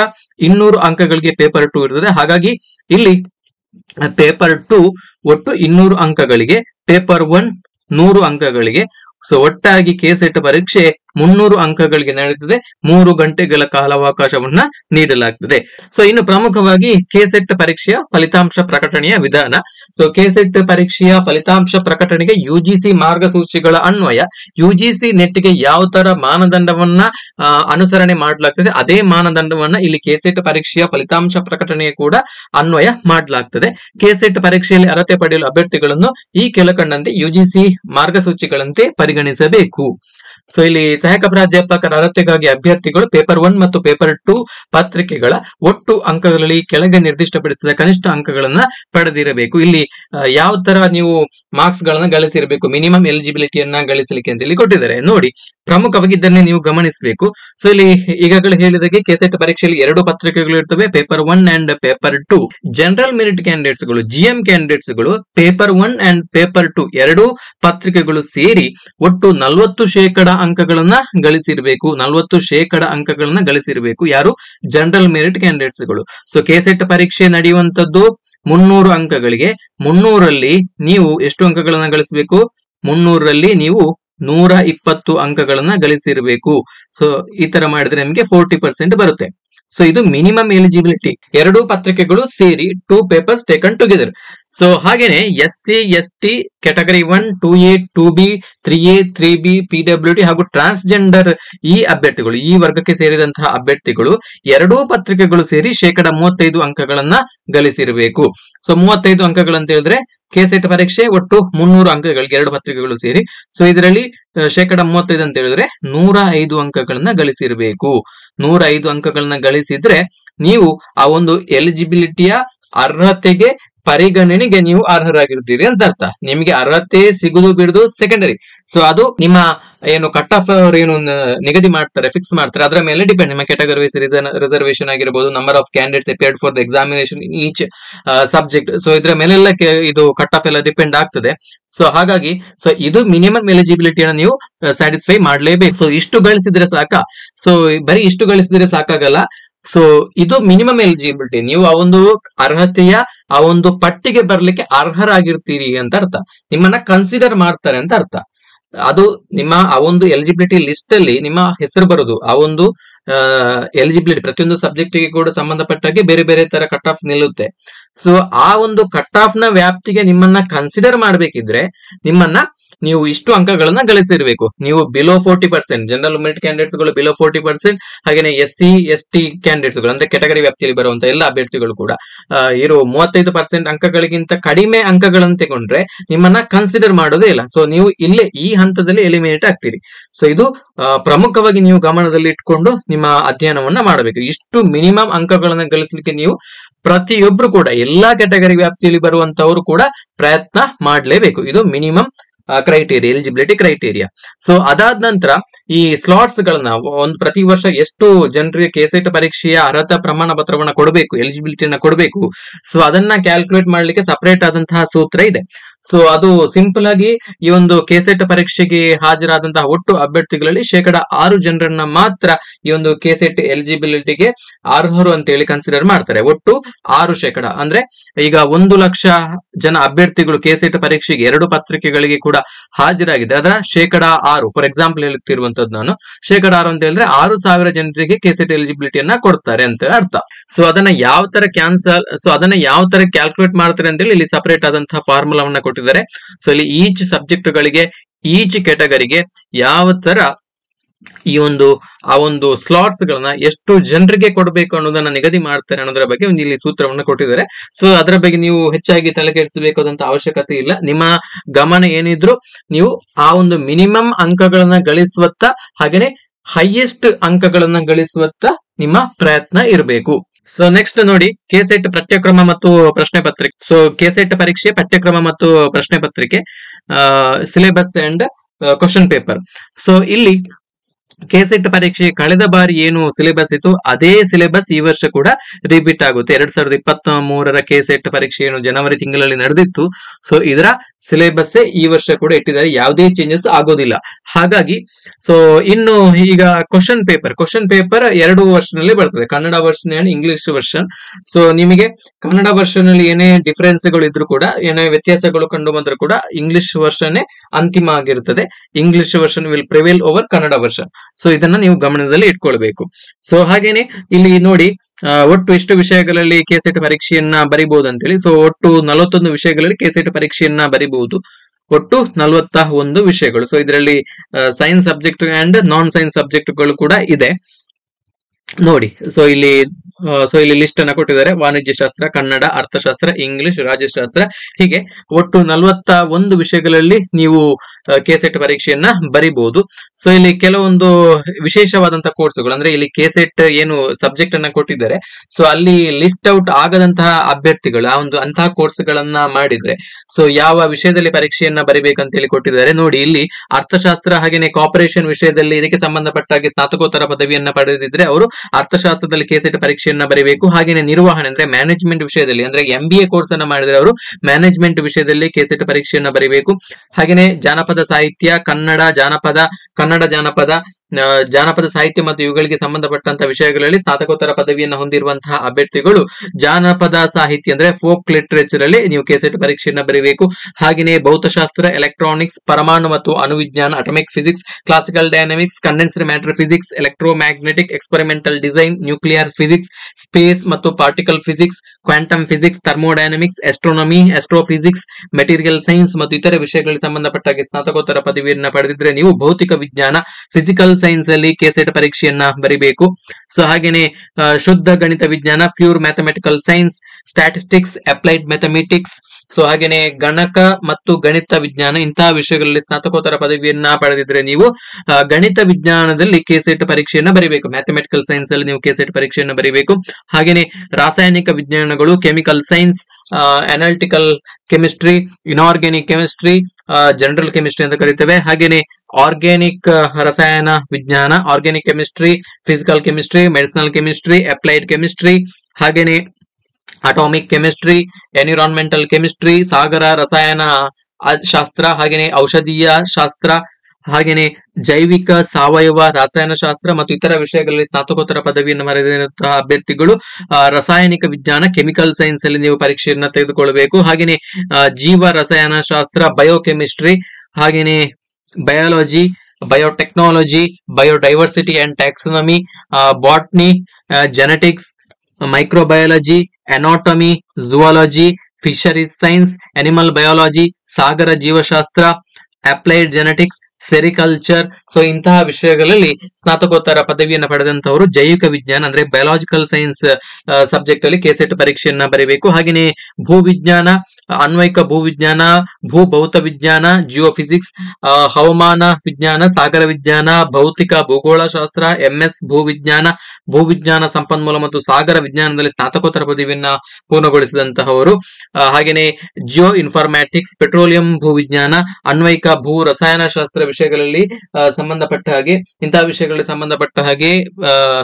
ಇನ್ನೂರು ಅಂಕಗಳಿಗೆ ಪೇಪರ್ ಟೂ ಇರುತ್ತದೆ. ಹಾಗಾಗಿ ಇಲ್ಲಿ ಪೇಪರ್ ಟೂ ಒಟ್ಟು ಇನ್ನೂರು ಅಂಕಗಳಿಗೆ ಪೇಪರ್ ಒನ್ ನೂರು ಅಂಕಗಳಿಗೆ ಸೊ ಒಟ್ಟಾಗಿ ಕೆ ಸೆಟ್ ಪರೀಕ್ಷೆ ಮುನ್ನೂರು ಅಂಕಗಳಿಗೆ ನಡೆಯುತ್ತದೆ. ಮೂರು ಗಂಟೆಗಳ ಕಾಲಾವಕಾಶವನ್ನ ನೀಡಲಾಗ್ತದೆ. ಸೊ ಇನ್ನು ಪ್ರಮುಖವಾಗಿ ಕೆಸೆಟ್ ಪರೀಕ್ಷೆಯ ಫಲಿತಾಂಶ ಪ್ರಕಟಣೆಯ ವಿಧಾನ. ಸೊ ಕೆಸೆಟ್ ಪರೀಕ್ಷೆಯ ಫಲಿತಾಂಶ ಪ್ರಕಟಣೆಗೆ ಯುಜಿಸಿ ಮಾರ್ಗಸೂಚಿಗಳ ಅನ್ವಯ. ಯುಜಿಸಿ ನೆಟ್ಗೆ ಯಾವ ತರ ಮಾನದಂಡವನ್ನ ಅನುಸರಣೆ ಮಾಡಲಾಗ್ತದೆ, ಅದೇ ಮಾನದಂಡವನ್ನ ಇಲ್ಲಿ ಕೆಸೆಟ್ ಪರೀಕ್ಷೆಯ ಫಲಿತಾಂಶ ಪ್ರಕಟಣೆಯ ಕೂಡ ಅನ್ವಯ ಮಾಡಲಾಗ್ತದೆ. ಕೆಸೆಟ್ ಪರೀಕ್ಷೆಯಲ್ಲಿ ಅರ್ಹತೆ ಪಡೆಯಲು ಅಭ್ಯರ್ಥಿಗಳನ್ನು ಈ ಕೆಳಕಂಡಂತೆ ಯುಜಿಸಿ ಮಾರ್ಗಸೂಚಿಗಳಂತೆ ಪರಿಗಣಿಸಬೇಕು. ಸೊ ಇಲ್ಲಿ ಸಹಾಯಕ ಪ್ರಾಧ್ಯಾಪಕರ ಅರ್ಹತೆಗಾಗಿ ಅಭ್ಯರ್ಥಿಗಳು ಪೇಪರ್ ಒನ್ ಮತ್ತು ಪೇಪರ್ ಟು ಪತ್ರಿಕೆಗಳ ಒಟ್ಟು ಅಂಕಗಳಲ್ಲಿ ಕೆಳಗೆ ನಿರ್ದಿಷ್ಟಪಡಿಸಿದ ಕನಿಷ್ಠ ಅಂಕಗಳನ್ನ ಪಡೆದಿರಬೇಕು. ಇಲ್ಲಿ ಯಾವ ತರ ನೀವು ಮಾರ್ಕ್ಸ್ ಗಳನ್ನ ಗಳಿಸಿರಬೇಕು ಮಿನಿಮಮ್ ಎಲಿಜಿಬಿಲಿಟಿಯನ್ನ ಗಳಿಸಲಿಕ್ಕೆ ಅಂತ ಇಲ್ಲಿ ಕೊಟ್ಟಿದ್ದಾರೆ. ನೋಡಿ ಪ್ರಮುಖವಾಗಿ ಇದನ್ನೇ ನೀವು ಗಮನಿಸಬೇಕು. ಸೊ ಇಲ್ಲಿ ಈಗಾಗಲೇ ಹೇಳಿದಾಗೆ ಕೆಸೆಟ್ ಪರೀಕ್ಷೆಯಲ್ಲಿ ಎರಡು ಪತ್ರಿಕೆಗಳು ಇರ್ತವೆ paper one and paper two general merit ಕ್ಯಾಂಡಿಡೇಟ್ಸ್ಗಳು GM ಕ್ಯಾಂಡಿಡೇಟ್ಸ್ಗಳು paper one and paper two ಎರಡು ಪತ್ರಿಕೆಗಳು ಸೇರಿ ಒಟ್ಟು ನಲವತ್ತು ಶೇಕಡ ಅಂಕಗಳನ್ನ ಗಳಿಸಿರ್ಬೇಕು, ನಲವತ್ತು ಶೇಕಡ ಅಂಕಗಳನ್ನ ಗಳಿಸಿರ್ಬೇಕು. ಯಾರು? ಜನರಲ್ ಮೆರಿಟ್ ಕ್ಯಾಂಡಿಡೇಟ್ಸ್ಗಳು. ಸೊ ಕೆಸೆಟ್ ಪರೀಕ್ಷೆ ನಡೆಯುವಂತದ್ದು ಮುನ್ನೂರು ಅಂಕಗಳಿಗೆ. ಮುನ್ನೂರಲ್ಲಿ ನೀವು ಎಷ್ಟು ಅಂಕಗಳನ್ನ ಗಳಿಸಬೇಕು? ಮುನ್ನೂರಲ್ಲಿ ನೀವು ನೂರ ಇಪ್ಪತ್ತು ಅಂಕಗಳನ್ನ ಗಳಿಸಿರ್ಬೇಕು. ಸೊ ಈ ತರ ಮಾಡಿದ್ರೆ ನಿಮಗೆ ಫೋರ್ಟಿ ಪರ್ಸೆಂಟ್ ಬರುತ್ತೆ. ಸೊ ಇದು ಮಿನಿಮಮ್ ಎಲಿಜಿಬಿಲಿಟಿ ಎರಡೂ ಪತ್ರಿಕೆಗಳು ಸೇರಿ two papers taken together so ಹಾಗೇನೆ S C S T category one two A two B three A three B P W T ಹಾಗೂ ಟ್ರಾನ್ಸ್ಜೆಂಡರ್ ಈ ಅಭ್ಯರ್ಥಿಗಳು, ಈ ವರ್ಗಕ್ಕೆ ಸೇರಿದಂತಹ ಅಭ್ಯರ್ಥಿಗಳು ಎರಡೂ ಪತ್ರಿಕೆಗಳು ಸೇರಿ ಶೇಕಡ ಮೂವತ್ತೈದು ಅಂಕಗಳನ್ನ ಗಳಿಸಿರಬೇಕು. ಸೊ ಮೂವತ್ತೈದು ಅಂಕಗಳಂತ ಹೇಳಿದ್ರೆ ಕೆಸೆಟ್ ಪರೀಕ್ಷೆ ಒಟ್ಟು ಮುನ್ನೂರು ಅಂಕಗಳಿಗೆ ಎರಡು ಪತ್ರಿಕೆಗಳು ಸೇರಿ. ಸೊ ಇದರಲ್ಲಿ ಶೇಕಡ ಮೂವತ್ತೈದು ಅಂತ ಹೇಳಿದ್ರೆ ನೂರ ಐದು ಅಂಕಗಳನ್ನ ಗಳಿಸಿರಬೇಕು. ನೂರ ಐದು ಅಂಕಗಳನ್ನ ಗಳಿಸಿದ್ರೆ ನೀವು ಆ ಒಂದು ಎಲಿಜಿಬಿಲಿಟಿಯ ಅರ್ಹತೆಗೆ ಪರಿಗಣನೆಗೆ ನೀವು ಅರ್ಹರಾಗಿರ್ತೀರಿ ಅಂತ ಅರ್ಥ. ನಿಮಗೆ ಅರ್ಹತೆ ಸಿಗುದು ಬಿಡುದು ಸೆಕೆಂಡರಿ ಸೊ ಅದು ನಿಮ್ಮ ಏನು ಕಟ್ ಆಫ್ ಏನು ನಿಗದಿ ಮಾಡ್ತಾರೆ ಫಿಕ್ಸ್ ಮಾಡ್ತಾರೆ. ಅದರ ಮೇಲೆ ಡಿಪೆಂಡ್ ನಿಮ್ಮ ಕ್ಯಾಟಗರಿ ರಿಸರ್ವೇಶನ್ ಆಗಿರ್ಬೋದು number of candidates appeared for the examination each subject so ಇದರ ಮೇಲೆಲ್ಲ ಇದು ಕಟ್ ಆಫ್ ಎಲ್ಲ ಡಿಪೆಂಡ್ ಆಗ್ತದೆ. ಸೊ ಹಾಗಾಗಿ ಸೊ ಇದು ಮಿನಿಮಮ್ ಎಲಿಜಿಬಿಲಿಟಿಯನ್ನು ನೀವು ಸ್ಯಾಟಿಸ್ಫೈ ಮಾಡಲೇಬೇಕು. ಸೊ ಇಷ್ಟು ಗಳಿಸಿದ್ರೆ ಸಾಕ. ಸೊ ಬರೀ ಇಷ್ಟು ಗಳಿಸಿದ್ರೆ ಸಾಕಾಗಲ್ಲ. ಸೊ ಇದು ಮಿನಿಮಮ್ ಎಲಿಜಿಬಿಲಿಟಿ ನೀವು ಆ ಒಂದು ಅರ್ಹತೆಯ, ಆ ಒಂದು ಪಟ್ಟಿಗೆ ಬರ್ಲಿಕ್ಕೆ ಅರ್ಹರಾಗಿರ್ತೀರಿ ಅಂತ ಅರ್ಥ. ನಿಮ್ಮನ್ನ ಕನ್ಸಿಡರ್ ಮಾಡ್ತಾರೆ ಅಂತ ಅರ್ಥ. ಅದು ನಿಮ್ಮ, ಆ ಒಂದು ಎಲಿಜಿಬಿಲಿಟಿ ಲಿಸ್ಟ್ ಅಲ್ಲಿ ನಿಮ್ಮ ಹೆಸರು ಬರೋದು. ಆ ಒಂದು ಎಲಿಜಿಬಿಲಿಟಿ ಪ್ರತಿಯೊಂದು ಸಬ್ಜೆಕ್ಟ್ಗೆ ಕೂಡ ಸಂಬಂಧಪಟ್ಟಾಗೆ ಬೇರೆ ಬೇರೆ ತರ ಕಟ್ ಆಫ್ ನಿಲ್ಲುತ್ತೆ. ಸೊ ಆ ಒಂದು ಕಟ್ ಆಫ್ನ ವ್ಯಾಪ್ತಿಗೆ ನಿಮ್ಮನ್ನ ಕನ್ಸಿಡರ್ ಮಾಡ್ಬೇಕಿದ್ರೆ, ನಿಮ್ಮನ್ನ ನೀವು ಇಷ್ಟು ಅಂಕಗಳನ್ನ ಗಳಿಸಿರ್ಬೇಕು. ನೀವು below forty percent general merit ಕ್ಯಾಂಡಿಡೇಟ್ಸ್ಗಳು below forty percent ಹಾಗೆ ಎಸ್ ಸಿ ಎಸ್ ಟಿ ಕ್ಯಾಂಡಿಡೇಟ್ಸ್ಗಳು ಅಂದ್ರೆ ಕೆಟಗರಿ ವ್ಯಾಪ್ತಿಯಲ್ಲಿ ಬರುವಂತ ಎಲ್ಲ ಅಭ್ಯರ್ಥಿಗಳು ಕೂಡ. ಇರೋ ಮೂವತ್ತೈದು ಪರ್ಸೆಂಟ್ ಅಂಕಗಳಿಗಿಂತ ಕಡಿಮೆ ಅಂಕಗಳನ್ನು ತಗೊಂಡ್ರೆ ನಿಮ್ಮನ್ನ ಕನ್ಸಿಡರ್ ಮಾಡೋದೇ ಇಲ್ಲ. ಸೊ ನೀವು ಇಲ್ಲೇ ಈ ಹಂತದಲ್ಲಿ ಎಲಿಮಿನೇಟ್ ಆಗ್ತೀರಿ. ಸೊ ಇದು ಪ್ರಮುಖವಾಗಿ ನೀವು ಗಮನದಲ್ಲಿ ಇಟ್ಕೊಂಡು ನಿಮ್ಮ ಅಧ್ಯಯನವನ್ನ ಮಾಡಬೇಕು. ಇಷ್ಟು ಮಿನಿಮಮ್ ಅಂಕಗಳನ್ನ ಗಳಿಸಲಿಕ್ಕೆ ನೀವು ಪ್ರತಿಯೊಬ್ರು ಕೂಡ, ಎಲ್ಲಾ ಕೆಟಗರಿ ವ್ಯಾಪ್ತಿಯಲ್ಲಿ ಬರುವಂತವರು ಕೂಡ ಪ್ರಯತ್ನ ಮಾಡಲೇಬೇಕು. ಇದು minimum criteria eligibility criteria so ಅದಾದ ನಂತರ ಈ ಸ್ಲಾಟ್ಸ್ ಗಳನ್ನ ಒಂದು ಪ್ರತಿ ವರ್ಷ ಎಷ್ಟು ಜನರಿಗೆ ಕೆಸೆಟ್ ಪರೀಕ್ಷೆಯ ಅರ್ಹತಾ ಪ್ರಮಾಣ ಪತ್ರವನ್ನ ಕೊಡಬೇಕು ಎಲಿಜಿಬಿಲಿಟಿಯನ್ನ ಕೊಡಬೇಕು. ಸೊ ಅದನ್ನ ಕ್ಯಾಲ್ಕುಲೇಟ್ ಮಾಡ್ಲಿಕ್ಕೆ ಸಪರೇಟ್ ಆದಂತಹ ಸೂತ್ರ ಇದೆ. ಸೊ ಅದು ಸಿಂಪಲ್ ಆಗಿ ಈ ಒಂದು ಕೆಸೆಟ್ ಪರೀಕ್ಷೆಗೆ ಹಾಜರಾದಂತಹ ಒಟ್ಟು ಅಭ್ಯರ್ಥಿಗಳಲ್ಲಿ ಶೇಕಡ ಆರು ಜನರನ್ನ ಮಾತ್ರ ಈ ಒಂದು ಕೆಸೆಟ್ ಎಲಿಜಿಬಿಲಿಟಿಗೆ ಅರ್ಹರು ಅಂತ ಹೇಳಿ ಕನ್ಸಿಡರ್ ಮಾಡ್ತಾರೆ. ಒಟ್ಟು ಆರು ಶೇಕಡ. ಅಂದ್ರೆ ಈಗ ಒಂದು ಲಕ್ಷ ಜನ ಅಭ್ಯರ್ಥಿಗಳು ಕೆಸೆಟ್ ಪರೀಕ್ಷೆಗೆ ಎರಡು ಪತ್ರಿಕೆಗಳಿಗೆ ಕೂಡ ಹಾಜರಾಗಿದೆ ಅದರ ಶೇಕಡ ಆರು ಫಾರ್ ಎಕ್ಸಾಂಪಲ್ ಹೇಳುತ್ತಿರುವಂತದ್ದು ನಾನು, ಶೇಕಡ ಆರು ಅಂತ ಹೇಳಿದ್ರೆ ಆರು ಸಾವಿರ ಜನರಿಗೆ ಕೆಸೆಟ್ ಎಲಿಜಿಬಿಲಿಟಿಯನ್ನ ಕೊಡ್ತಾರೆ ಅಂತ ಅರ್ಥ. ಸೊ ಅದನ್ನ ಯಾವ ತರ ಕ್ಯಾನ್ಸಲ್ ಸೊ ಅದನ್ನ ಯಾವ ತರ ಕ್ಯಾಲ್ಕುಲೇಟ್ ಮಾಡ್ತಾರೆ ಅಂತ ಹೇಳಿ ಇಲ್ಲಿ ಸಪರೇಟ್ ಆದಂತಹ ಫಾರ್ಮುಲಾವನ್ನ ಕೊಟ್ಟಿದ್ದಾರೆ. ಸೊ ಇಲ್ಲಿ ಈಚ್ ಸಬ್ಜೆಕ್ಟ್ ಗಳಿಗೆ ಈಚ್ ಕೆಟಗರಿಗೆ ಯಾವ ತರ ಈ ಒಂದು, ಆ ಒಂದು ಸ್ಲಾಟ್ಸ್ ಗಳನ್ನ ಎಷ್ಟು ಜನರಿಗೆ ಕೊಡಬೇಕು ಅನ್ನೋದನ್ನ ನಿಗದಿ ಮಾಡ್ತಾರೆ ಅನ್ನೋದ್ರ ಬಗ್ಗೆ ಒಂದು ಇಲ್ಲಿ ಸೂತ್ರವನ್ನ ಕೊಟ್ಟಿದ್ದಾರೆ. ಸೊ ಅದರ ಬಗ್ಗೆ ನೀವು ಹೆಚ್ಚಾಗಿ ತಲೆ ಕೆಡಿಸಬೇಕಾದಂತ ಅವಶ್ಯಕತೆ ಇಲ್ಲ. ನಿಮ್ಮ ಗಮನ ಏನಿದ್ರು ನೀವು ಆ ಒಂದು ಮಿನಿಮಮ್ ಅಂಕಗಳನ್ನ ಗಳಿಸುವತ್ತ ಹಾಗೇನೆ ಹೈಯೆಸ್ಟ್ ಅಂಕಗಳನ್ನ ಗಳಿಸುವತ್ತ ನಿಮ್ಮ ಪ್ರಯತ್ನ ಇರಬೇಕು. ಸೊ ನೆಕ್ಸ್ಟ್ ನೋಡಿ ಕೆಸೆಟ್ ಪಠ್ಯಕ್ರಮ ಮತ್ತು ಪ್ರಶ್ನೆ ಪತ್ರಿಕೆ. ಸೊ ಕೆಸೆಟ್ ಪರೀಕ್ಷೆ, ಪಠ್ಯಕ್ರಮ ಮತ್ತು ಪ್ರಶ್ನೆ ಪತ್ರಿಕೆ syllabus and question paper so ಇಲ್ಲಿ ಕೆಸೆಟ್ ಪರೀಕ್ಷೆ ಕಳೆದ ಬಾರಿ ಏನು ಸಿಲೆಬಸ್ ಇತ್ತು, ಅದೇ ಸಿಲೆಬಸ್ ಈ ವರ್ಷ ಕೂಡ ರಿಪೀಟ್ ಆಗುತ್ತೆ. ಎರಡ್ ಸಾವಿರದ ಇಪ್ಪತ್ತ ಮೂರರ ಕೆಸೆಟ್ ಪರೀಕ್ಷೆ ಏನು ಜನವರಿ ತಿಂಗಳಲ್ಲಿ ನಡೆದಿತ್ತು ಸೊ ಇದರ ಸಿಲೆಬಸ್ ಈ ವರ್ಷ ಕೂಡ ಇಟ್ಟಿದ್ದಾರೆ. ಯಾವುದೇ ಚೇಂಜಸ್ ಆಗೋದಿಲ್ಲ. ಹಾಗಾಗಿ ಸೊ ಇನ್ನು ಈಗ ಕ್ವಶನ್ ಪೇಪರ್ ಕ್ವಶನ್ ಪೇಪರ್ ಎರಡು ವರ್ಷನಲ್ಲಿ ಬರ್ತದೆ. Kannada version and English version so ನಿಮಗೆ ಕನ್ನಡ ವರ್ಷನ್ ಅಲ್ಲಿ ಏನೇ ಡಿಫರೆನ್ಸ್ಗಳು ಇದ್ರು ಕೂಡ, ಏನೇ ವ್ಯತ್ಯಾಸಗಳು ಕಂಡು ಬಂದ್ರು ಕೂಡ ಇಂಗ್ಲಿಷ್ ವರ್ಷನ್ ಅಂತಿಮ ಆಗಿರುತ್ತದೆ English version will prevail over Kannada version so ಇದನ್ನ ನೀವು ಗಮನದಲ್ಲಿ ಇಟ್ಕೊಳ್ಬೇಕು. ಸೊ ಹಾಗೇನೆ ಇಲ್ಲಿ ನೋಡಿ ಒಟ್ಟು ಎಷ್ಟು ವಿಷಯಗಳಲ್ಲಿ ಕೆಸೆಟ್ ಪರೀಕ್ಷೆಯನ್ನ ಬರಿಬಹುದು ಅಂತೇಳಿ ಸೊ ಒಟ್ಟು ನಲವತ್ತೊಂದು ವಿಷಯಗಳಲ್ಲಿ ಕೆಸೆಟ್ ಪರೀಕ್ಷೆಯನ್ನ ಬರಿಬಹುದು ಒಟ್ಟು ನಲವತ್ತ ಒಂದು ವಿಷಯಗಳು. ಸೊ ಇದರಲ್ಲಿ science subject and non science ಸಬ್ಜೆಕ್ಟ್ಗಳು ಕೂಡ ಇದೆ. ನೋಡಿ ಸೊ ಇಲ್ಲಿ ಸೊ ಇಲ್ಲಿ ಲಿಸ್ಟ್ ಅನ್ನ ಕೊಟ್ಟಿದ್ದಾರೆ. ವಾಣಿಜ್ಯ ಶಾಸ್ತ್ರ, ಕನ್ನಡ, ಅರ್ಥಶಾಸ್ತ್ರ ಇಂಗ್ಲಿಷ್ ರಾಜ್ಯಶಾಸ್ತ್ರ. ಹೀಗೆ ಒಟ್ಟು ನಲವತ್ತ ಒಂದು ವಿಷಯಗಳಲ್ಲಿ ನೀವು ಕೆಸೆಟ್ ಪರೀಕ್ಷೆಯನ್ನ ಬರಿಬಹುದು ಸೊ ಇಲ್ಲಿ ಕೆಲವೊಂದು ವಿಶೇಷವಾದಂತಹ ಕೋರ್ಸ್ಗಳು ಅಂದ್ರೆ ಇಲ್ಲಿ ಕೆಸೆಟ್ ಏನು ಸಬ್ಜೆಕ್ಟ್ ಅನ್ನ ಕೊಟ್ಟಿದ್ದಾರೆ. ಸೊ ಅಲ್ಲಿ ಲಿಸ್ಟ್ ಔಟ್ ಆಗದಂತಹ ಅಭ್ಯರ್ಥಿಗಳು, ಆ ಒಂದು ಅಂತಹ ಕೋರ್ಸ್ ಗಳನ್ನ ಮಾಡಿದ್ರೆ ಸೊ ಯಾವ ವಿಷಯದಲ್ಲಿ ಪರೀಕ್ಷೆಯನ್ನ ಬರಿಬೇಕಂತ ಹೇಳಿ ಕೊಟ್ಟಿದ್ದಾರೆ. ನೋಡಿ, ಇಲ್ಲಿ ಅರ್ಥಶಾಸ್ತ್ರ ಹಾಗೇನೆ ಕಾಪರೇಷನ್ ವಿಷಯದಲ್ಲಿ ಇದಕ್ಕೆ ಸಂಬಂಧಪಟ್ಟ ಹಾಗೆ ಸ್ನಾತಕೋತ್ತರ ಪದವಿಯನ್ನ ಪಡೆದಿದ್ರೆ ಅವರು ಅರ್ಥಶಾಸ್ತ್ರದಲ್ಲಿ ಕೆಸೆಟ್ ಪರೀಕ್ಷೆಯನ್ನ ಬರೀಬೇಕು. ಹಾಗೇನೆ ನಿರ್ವಹಣೆ ಅಂದ್ರೆ ಮ್ಯಾನೇಜ್ಮೆಂಟ್ ವಿಷಯದಲ್ಲಿ, ಅಂದ್ರೆ ಎಂ ಬಿ ಎ ಕೋರ್ಸ್ ಅನ್ನ ಮಾಡಿದ್ರೆ ಅವರು ಮ್ಯಾನೇಜ್ಮೆಂಟ್ ವಿಷಯದಲ್ಲಿ ಕೆಸೆಟ್ ಪರೀಕ್ಷೆಯನ್ನ ಬರೀಬೇಕು. ಹಾಗೇನೆ ಜಾನಪದ ಸಾಹಿತ್ಯ, ಕನ್ನಡ ಜಾನಪದ ಕನ್ನಡ ಜಾನಪದ ಜಾನಪದ ಸಾಹಿತ್ಯ ಮತ್ತು ಇವುಗಳಿಗೆ ಸಂಬಂಧಪಟ್ಟಂತಹ ವಿಷಯಗಳಲ್ಲಿ ಸ್ನಾತಕೋತ್ತರ ಪದವಿಯನ್ನು ಹೊಂದಿರುವಂತಹ ಅಭ್ಯರ್ಥಿಗಳು ಜಾನಪದ ಸಾಹಿತ್ಯ ಅಂದ್ರೆ ಫೋಕ್ ಲಿಟರೇಚರ್ ಅಲ್ಲಿ ನೀವು ಕೆಸೆಟ್ ಪರೀಕ್ಷೆಯನ್ನು ಬರೀಬೇಕು. ಹಾಗೆಯೇ ಭೌತಶಾಸ್ತ್ರ, ಎಲೆಕ್ಟ್ರಾನಿಕ್ಸ್, ಪರಮಾಣು ಮತ್ತು ಅಣುವಿಜ್ಞಾನ atomic physics classical dynamics condenser matter physics electromagnetic experimental design nuclear physics space ಮತ್ತು particle physics quantum physics, thermodynamics astronomy astrophysics material science ಮತ್ತು ಇತರೆ ವಿಷಯಗಳಿಗೆ ಸಂಬಂಧಪಟ್ಟ ಹಾಗೆ ಸ್ನಾತಕೋತ್ತರ ಪದವಿಯನ್ನ ಪಡೆದಿದ್ರೆ ನೀವು ಭೌತಿಕ ವಿಜ್ಞಾನ ಫಿಸಿಕಲ್ ಸೈನ್ಸ್ ಅಲ್ಲಿ ಕೆಸೆಟ್ ಪರೀಕ್ಷೆಯನ್ನ ಬರಿಬೇಕು. ಸೊ ಹಾಗೇನೆ ಶುದ್ಧ ಗಣಿತ ವಿಜ್ಞಾನ pure mathematical science statistics applied mathematics so ಹಾಗೇನೆ ಗಣಕ ಮತ್ತು ಗಣಿತ ವಿಜ್ಞಾನ ಇಂತಹ ವಿಷಯಗಳಲ್ಲಿ ಸ್ನಾತಕೋತ್ತರ ಪದವಿಯನ್ನ ಪಡೆದಿದ್ರೆ ನೀವು ಗಣಿತ ವಿಜ್ಞಾನದಲ್ಲಿ ಕೆಸೆಟ್ ಪರೀಕ್ಷೆಯನ್ನು ಬರೀಬೇಕು. ಮ್ಯಾಥಮೆಟಿಕಲ್ ಸೈನ್ಸ್ ಅಲ್ಲಿ ನೀವು ಕೆಸೆಟ್ ಪರೀಕ್ಷೆಯನ್ನು ಬರೀಬೇಕು. ಹಾಗೇನೆ ರಾಸಾಯನಿಕ ವಿಜ್ಞಾನಗಳು chemical science analytical chemistry inorganic chemistry general chemistry ಅಂತ ಕರಿತೇವೆ. ಹಾಗೇನೆ ಆರ್ಗ್ಯಾನಿಕ್ ರಸಾಯನ ವಿಜ್ಞಾನ organic chemistry physical chemistry medicinal chemistry applied chemistry ಹಾಗೇನೆ ಅಟಾಮಿಕ್ ಕೆಮಿಸ್ಟ್ರಿ ಎನ್ವಿರಾನ್ಮೆಂಟಲ್ ಕೆಮಿಸ್ಟ್ರಿ ಸಾಗರ ರಸಾಯನ ಶಾಸ್ತ್ರ ಹಾಗೇನೆ ಔಷಧೀಯ ಶಾಸ್ತ್ರ ಹಾಗೇನೆ ಜೈವಿಕ, ಸಾವಯವ ರಸಾಯನಶಾಸ್ತ್ರ ಮತ್ತು ಇತರ ವಿಷಯಗಳಲ್ಲಿ ಸ್ನಾತಕೋತ್ತರ ಪದವಿಯನ್ನು ಮರೆದಿರುವಂತಹ ಅಭ್ಯರ್ಥಿಗಳು ರಾಸಾಯನಿಕ ವಿಜ್ಞಾನ, ಕೆಮಿಕಲ್ ಸೈನ್ಸ್ ಅಲ್ಲಿ ನೀವು ಪರೀಕ್ಷೆಯನ್ನ ತೆಗೆದುಕೊಳ್ಳಬೇಕು ಹಾಗೇನೆ ಜೀವ ರಸಾಯನ ಶಾಸ್ತ್ರ ಬಯೋಕೆಮಿಸ್ಟ್ರಿ ಹಾಗೇನೆ biology biotechnology biodiversity and taxonomy botany genetics microbiology anatomy zoology fisheries science animal biology ಸಾಗರ ಜೀವಶಾಸ್ತ್ರ ಅಪ್ಲೈಡ್ ಜೆನೆಟಿಕ್ಸ್ ಸೆರಿಕಲ್ಚರ್ ಸೊ ಇಂತಹ ವಿಷಯಗಳಲ್ಲಿ ಸ್ನಾತಕೋತ್ತರ ಪದವಿಯನ್ನು ಪಡೆದಂತವರು ಜೈವಿಕ ವಿಜ್ಞಾನ ಅಂದ್ರೆ ಬಯಾಲಜಿಕಲ್ ಸೈನ್ಸ್ ಸಬ್ಜೆಕ್ಟ್ ಅಲ್ಲಿ ಕೆಸೆಟ್ ಪರೀಕ್ಷೆಯನ್ನ ಬರೀಬೇಕು. ಹಾಗೆಯೇ ಭೂವಿಜ್ಞಾನ ಅನ್ವಯಿಕ ಭೂವಿಜ್ಞಾನ ಭೂ ಭೌತ ವಿಜ್ಞಾನ ಜಿಯೋಫಿಸಿಕ್ಸ್ ಹವಾಮಾನ ವಿಜ್ಞಾನ ಸಾಗರ ವಿಜ್ಞಾನ ಭೌತಿಕ ಭೂಗೋಳ ಶಾಸ್ತ್ರ ಎಂಎಸ್ ಭೂವಿಜ್ಞಾನ ಭೂವಿಜ್ಞಾನ ಸಂಪನ್ಮೂಲ ಮತ್ತು ಸಾಗರ ವಿಜ್ಞಾನದಲ್ಲಿ ಸ್ನಾತಕೋತ್ತರ ಪದವಿಯನ್ನ ಪೂರ್ಣಗೊಳಿಸಿದಂತಹವರು. ಹಾಗೆಯೇ ಜಿಯೋ ಇನ್ಫಾರ್ಮ್ಯಾಟಿಕ್ಸ್ ಪೆಟ್ರೋಲಿಯಂ ಭೂವಿಜ್ಞಾನ ಅನ್ವಯಿಕ ಭೂ ರಸಾಯನಶಾಸ್ತ್ರ ವಿಷಯಗಳಲ್ಲಿ ಆ, ಸಂಬಂಧಪಟ್ಟ ಹಾಗೆ ಇಂತಹ ವಿಷಯಗಳಿಗೆ ಸಂಬಂಧಪಟ್ಟ ಹಾಗೆ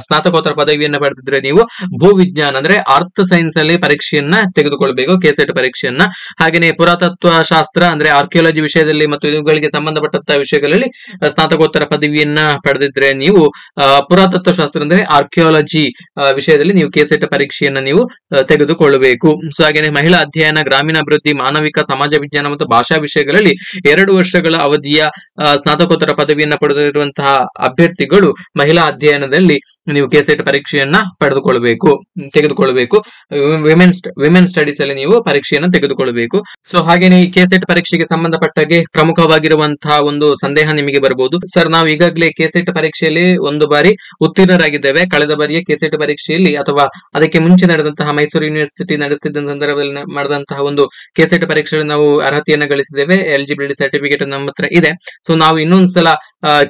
ಸ್ನಾತಕೋತ್ತರ ಪದವಿಯನ್ನ ಪಡೆದಿದ್ರೆ ನೀವು ಭೂವಿಜ್ಞಾನ ಅಂದ್ರೆ ಅರ್ಥ ಸೈನ್ಸ್ ಅಲ್ಲಿ ಪರೀಕ್ಷೆಯನ್ನ ತೆಗೆದುಕೊಳ್ಬೇಕು ಕೆಸೆಟ್ ಪರೀಕ್ಷೆಯನ್ನ. ಹಾಗೆಯೇ ಪುರಾತತ್ವ ಶಾಸ್ತ್ರ ಅಂದ್ರೆ ಆರ್ಕಿಯಾಲಜಿ ವಿಷಯದಲ್ಲಿ ಮತ್ತು ಇವುಗಳಿಗೆ ಸಂಬಂಧಪಟ್ಟಂತಹ ವಿಷಯಗಳಲ್ಲಿ ಸ್ನಾತಕೋತ್ತರ ಪದವಿಯನ್ನ ಪಡೆದಿದ್ರೆ ನೀವು ಪುರಾತತ್ವ ಶಾಸ್ತ್ರ ಅಂದ್ರೆ ಆರ್ಕಿಯಾಲಜಿ ವಿಷಯದಲ್ಲಿ ನೀವು ಕೆಸೆಟ್ ಪರೀಕ್ಷೆಯನ್ನ ನೀವು ತೆಗೆದುಕೊಳ್ಳಬೇಕು. ಸೊ ಹಾಗೆಯೇ ಮಹಿಳಾ ಅಧ್ಯಯನ ಗ್ರಾಮೀಣ ಅಭಿವೃದ್ಧಿ ಮಾನವಿಕ, ಸಮಾಜ ವಿಜ್ಞಾನ ಮತ್ತು ಭಾಷಾ ವಿಷಯಗಳಲ್ಲಿ ಎರಡು ವರ್ಷಗಳ ಅವಧಿಯ ಸ್ನಾತಕೋತ್ತರ ಪದವಿಯನ್ನ ಪಡೆದಿರುವಂತಹ ಅಭ್ಯರ್ಥಿಗಳು ಮಹಿಳಾ ಅಧ್ಯಯನದಲ್ಲಿ ನೀವು ಕೆಸೆಟ್ ಪರೀಕ್ಷೆಯನ್ನ ಪಡೆದುಕೊಳ್ಳಬೇಕು, ತೆಗೆದುಕೊಳ್ಳಬೇಕು. ವಿಮೆನ್ ವಿಮೆನ್ ಸ್ಟಡೀಸ್ ಅಲ್ಲಿ ನೀವು ಪರೀಕ್ಷೆಯನ್ನ ತೆಗೆದುಕೊಳ್ಬೇಕು ಸೊ ಹಾಗೇನೆ ಈ ಕೆಸೆಟ್ ಪರೀಕ್ಷೆಗೆ ಸಂಬಂಧಪಟ್ಟಾಗೆ ಪ್ರಮುಖವಾಗಿರುವಂತಹ ಒಂದು ಸಂದೇಹ ನಿಮಗೆ ಬರಬಹುದು ಸರ್ ನಾವು ಈಗಾಗಲೇ ಕೆಸೆಟ್ ಪರೀಕ್ಷೆಯಲ್ಲಿ ಒಂದು ಬಾರಿ ಉತ್ತೀರ್ಣರಾಗಿದ್ದೇವೆ. ಕಳೆದ ಬಾರಿಯ ಕೆಸೆಟ್ ಪರೀಕ್ಷೆಯಲ್ಲಿ ಅಥವಾ ಅದಕ್ಕೆ ಮುಂಚೆ ನಡೆದಂತಹ ಮೈಸೂರು ಯೂನಿವರ್ಸಿಟಿ ನಡೆಸಿದ ಸಂದರ್ಭದಲ್ಲಿ ಮಾಡಿದಂತಹ ಒಂದು ಕೆಸೆಟ್ ಪರೀಕ್ಷೆಯಲ್ಲಿ ನಾವು ಅರ್ಹತೆಯನ್ನು ಗಳಿಸಿದ್ದೇವೆ. ಎಲಿಜಿಬಿಲಿಟಿ ಸರ್ಟಿಫಿಕೇಟ್ ನಮ್ಮ ಹತ್ರ ಇದೆ. ಸೊ ನಾವು ಇನ್ನೊಂದ್ಸಲ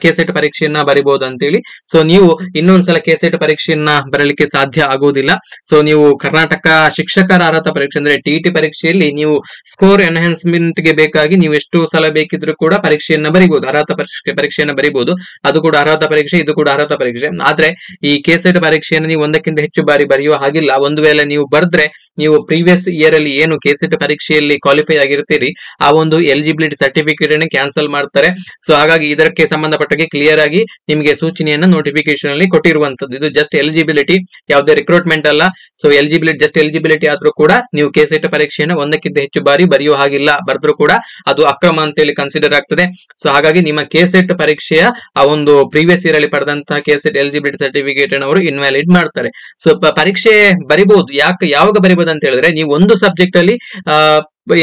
ಕೆಸೆಟ್ ಪರೀಕ್ಷೆಯನ್ನ ಬರಿಬಹುದು ಅಂತೇಳಿ. ಸೊ ನೀವು ಇನ್ನೊಂದ್ಸಲ ಕೆಸೆಟ್ ಪರೀಕ್ಷೆಯನ್ನ ಬರಲಿಕ್ಕೆ ಸಾಧ್ಯ ಆಗುವುದಿಲ್ಲ. ಸೊ ನೀವು ಕರ್ನಾಟಕ ಶಿಕ್ಷಕರ ಅರ್ಹತಾ ಪರೀಕ್ಷೆ ಅಂದ್ರೆ ಟಿಇಟಿ ಪರೀಕ್ಷೆಯಲ್ಲಿ ನೀವು ಸ್ಕೋರ್ ಎನ್ಹಾನ್ಸ್ಮೆಂಟ್ಗೆ ಬೇಕಾಗಿ ನೀವು ಎಷ್ಟು ಸಲ ಬೇಕಿದ್ರು ಕೂಡ ಪರೀಕ್ಷೆಯನ್ನ ಬರಿಬಹುದು ಅರ್ಹತಾ ಪರೀಕ್ಷೆ, ಪರೀಕ್ಷೆಯನ್ನ ಬರಿಬಹುದು ಅದು ಕೂಡ ಅರ್ಹತಾ ಪರೀಕ್ಷೆ, ಇದು ಕೂಡ ಅರ್ಹತಾ ಪರೀಕ್ಷೆ. ಆದ್ರೆ ಈ ಕೆಸೆಟ್ ಪರೀಕ್ಷೆಯನ್ನು ನೀವು ಒಂದಕ್ಕಿಂತ ಹೆಚ್ಚು ಬಾರಿ ಬರೆಯುವ ಹಾಗಿಲ್ಲ. ಒಂದು ವೇಳೆ ನೀವು ಬರೆದ್ರೆ ನೀವು ಪ್ರೀವಿಯಸ್ ಇಯರ್ ಅಲ್ಲಿ ಏನು ಕೆಸೆಟ್ ಪರೀಕ್ಷೆಯಲ್ಲಿ ಕ್ವಾಲಿಫೈ ಆಗಿರ್ತೀರಿ, ಆ ಒಂದು ಎಲಿಜಿಬಿಲಿಟಿ ಸರ್ಟಿಫಿಕೇಟ್ ಅನ್ನು ಕ್ಯಾನ್ಸಲ್ ಮಾಡ್ತಾರೆ. ಸೊ ಹಾಗಾಗಿ ಇದಕ್ಕೆ ಸಂಬಂಧಪಟ್ಟಾಗೆ ಕ್ಲಿಯರ್ ಆಗಿ ನಿಮಗೆ ಸೂಚನೆಯನ್ನ ನೋಟಿಫಿಕೇಶನ್ ಅಲ್ಲಿ ಕೊಟ್ಟಿರುವಂತದ್ದು. ಇದು ಜಸ್ಟ್ ಎಲಿಜಿಬಿಲಿಟಿ ಯಾವುದೇ ರಿಕ್ರೂಟ್ಮೆಂಟ್ ಅಲ್ಲ. ಸೊ ಎಲಿಜಿಬಿಲಿಟಿ ಜಸ್ಟ್ ಎಲಿಜಿಬಿಲಿಟಿ ಆದ್ರೂ ಕೂಡ ನೀವು ಕೆಸೆಟ್ ಪರೀಕ್ಷೆಯನ್ನು ಒಂದಕ್ಕಿಂತ ಹೆಚ್ಚು ಬಾರಿ ಬರೆಯುವ ಹಾಗಿಲ್ಲ. ಬರೆದ್ರು ಕೂಡ ಅದು ಅಕ್ರಮ ಅಂತೇಳಿ ಕನ್ಸಿಡರ್ ಆಗ್ತದೆ. ಸೊ ಹಾಗಾಗಿ ನಿಮ್ಮ ಕೆಸೆಟ್ ಪರೀಕ್ಷೆಯ ಆ ಒಂದು ಪ್ರೀವಿಯಸ್ ಇಯರ್ ಅಲ್ಲಿ ಪಡೆದಂತಹ ಕೆಸೆಟ್ ಎಲಿಜಿಬಿಲಿಟಿ ಸರ್ಟಿಫಿಕೇಟ್ ಅವರು ಇನ್ವ್ಯಾಲಿಡ್ ಮಾಡ್ತಾರೆ. ಸೊ ಪರೀಕ್ಷೆ ಬರಿಬಹುದು ಯಾಕೆ, ಯಾವಾಗ ಬರಿಬಹುದು ಅಂತ ಹೇಳಿದ್ರೆ ನೀವು ಒಂದು ಸಬ್ಜೆಕ್ಟ್ ಅಲ್ಲಿ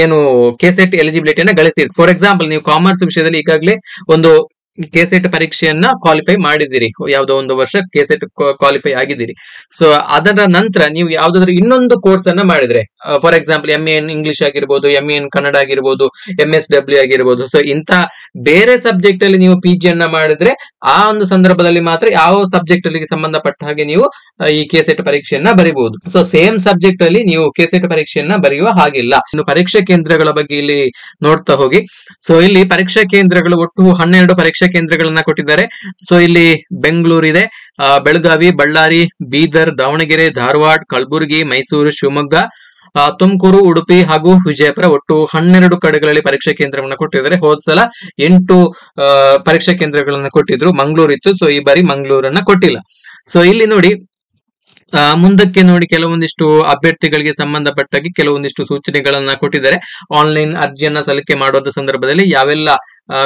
ಏನು ಕೆಸೆಟ್ ಎಲಿಜಿಬಿಲಿಟಿಯನ್ನು ಗಳಿಸಿ ಫಾರ್ ಎಕ್ಸಾಂಪಲ್ ನೀವು ಕಾಮರ್ಸ್ ವಿಷಯದಲ್ಲಿ ಈಗಾಗಲೇ ಒಂದು ಕೆಸೆಟ್ ಪರೀಕ್ಷೆಯನ್ನ ಕ್ವಾಲಿಫೈ ಮಾಡಿದಿರಿ ಯಾವುದೋ ಒಂದು ವರ್ಷ ಕೆಸೆಟ್ ಕ್ವಾಲಿಫೈ ಆಗಿದ್ದೀರಿ. ಸೊ ಅದರ ನಂತರ ನೀವು ಯಾವ್ದಾದ್ರು ಇನ್ನೊಂದು ಕೋರ್ಸ್ ಅನ್ನ ಮಾಡಿದ್ರೆ. For example M N English ಆಗಿರ್ಬೋದು ಎಂ ಎನ್ ಕನ್ನಡ ಆಗಿರ್ಬೋದು ಎಂ ಎಸ್ ಡಬ್ಲ್ಯೂ ಆಗಿರ್ಬೋದು. ಸೊ ಇಂತ ಬೇರೆ ಸಬ್ಜೆಕ್ಟ್ ಅಲ್ಲಿ ನೀವು ಪಿ ಅನ್ನ ಮಾಡಿದ್ರೆ ಆ ಒಂದು ಸಂದರ್ಭದಲ್ಲಿ ಮಾತ್ರ ಯಾವ ಸಬ್ಜೆಕ್ಟ್ ಅಲ್ಲಿ ಸಂಬಂಧಪಟ್ಟ ಹಾಗೆ ನೀವು ಆ, ಈ ಕೆಸೆಟ್ ಪರೀಕ್ಷೆಯನ್ನ ಬರಿಬಹುದು. ಸೊ ಸೇಮ್ ಸಬ್ಜೆಕ್ಟ್ ಅಲ್ಲಿ ನೀವು ಕೆಸೆಟ್ ಪರೀಕ್ಷೆಯನ್ನ ಬರೆಯುವ ಹಾಗಿಲ್ಲ. ಇನ್ನು ಪರೀಕ್ಷಾ ಕೇಂದ್ರಗಳ ಬಗ್ಗೆ ಇಲ್ಲಿ ನೋಡ್ತಾ ಹೋಗಿ. ಸೊ ಇಲ್ಲಿ ಪರೀಕ್ಷಾ ಕೇಂದ್ರಗಳು ಒಟ್ಟು ಹನ್ನೆರಡು ಪರೀಕ್ಷಾ ಕೇಂದ್ರಗಳನ್ನ ಕೊಟ್ಟಿದ್ದಾರೆ. ಸೊ ಇಲ್ಲಿ ಬೆಂಗಳೂರು ಇದೆ. ಬೆಳಗಾವಿ, ಬಳ್ಳಾರಿ, ಬೀದರ್, ದಾವಣಗೆರೆ, ಧಾರವಾಡ, ಕಲಬುರಗಿ, ಮೈಸೂರು, ಶಿವಮೊಗ್ಗ ತುಮಕೂರು, ಉಡುಪಿ ಹಾಗೂ ವಿಜಯಪುರ ಒಟ್ಟು ಹನ್ನೆರಡು ಕಡೆಗಳಲ್ಲಿ ಪರೀಕ್ಷಾ ಕೇಂದ್ರವನ್ನು ಕೊಟ್ಟಿದ್ದಾರೆ. ಹೋದ ಸಲ ಎಂಟು ಪರೀಕ್ಷಾ ಕೇಂದ್ರಗಳನ್ನ ಕೊಟ್ಟಿದ್ರು. ಮಂಗಳೂರು ಇತ್ತು. ಸೊ ಈ ಬಾರಿ ಮಂಗಳೂರನ್ನ ಕೊಟ್ಟಿಲ್ಲ. ಸೊ ಇಲ್ಲಿ ನೋಡಿ ಮುಂದಕ್ಕೆ ನೋಡಿ ಕೆಲವೊಂದಿಷ್ಟು ಅಭ್ಯರ್ಥಿಗಳಿಗೆ ಸಂಬಂಧಪಟ್ಟಾಗಿ ಕೆಲವೊಂದಿಷ್ಟು ಸೂಚನೆಗಳನ್ನ ಕೊಟ್ಟಿದ್ದಾರೆ. ಆನ್ಲೈನ್ ಅರ್ಜಿಯನ್ನ ಸಲ್ಲಿಕೆ ಮಾಡುವ ಸಂದರ್ಭದಲ್ಲಿ ಯಾವೆಲ್ಲ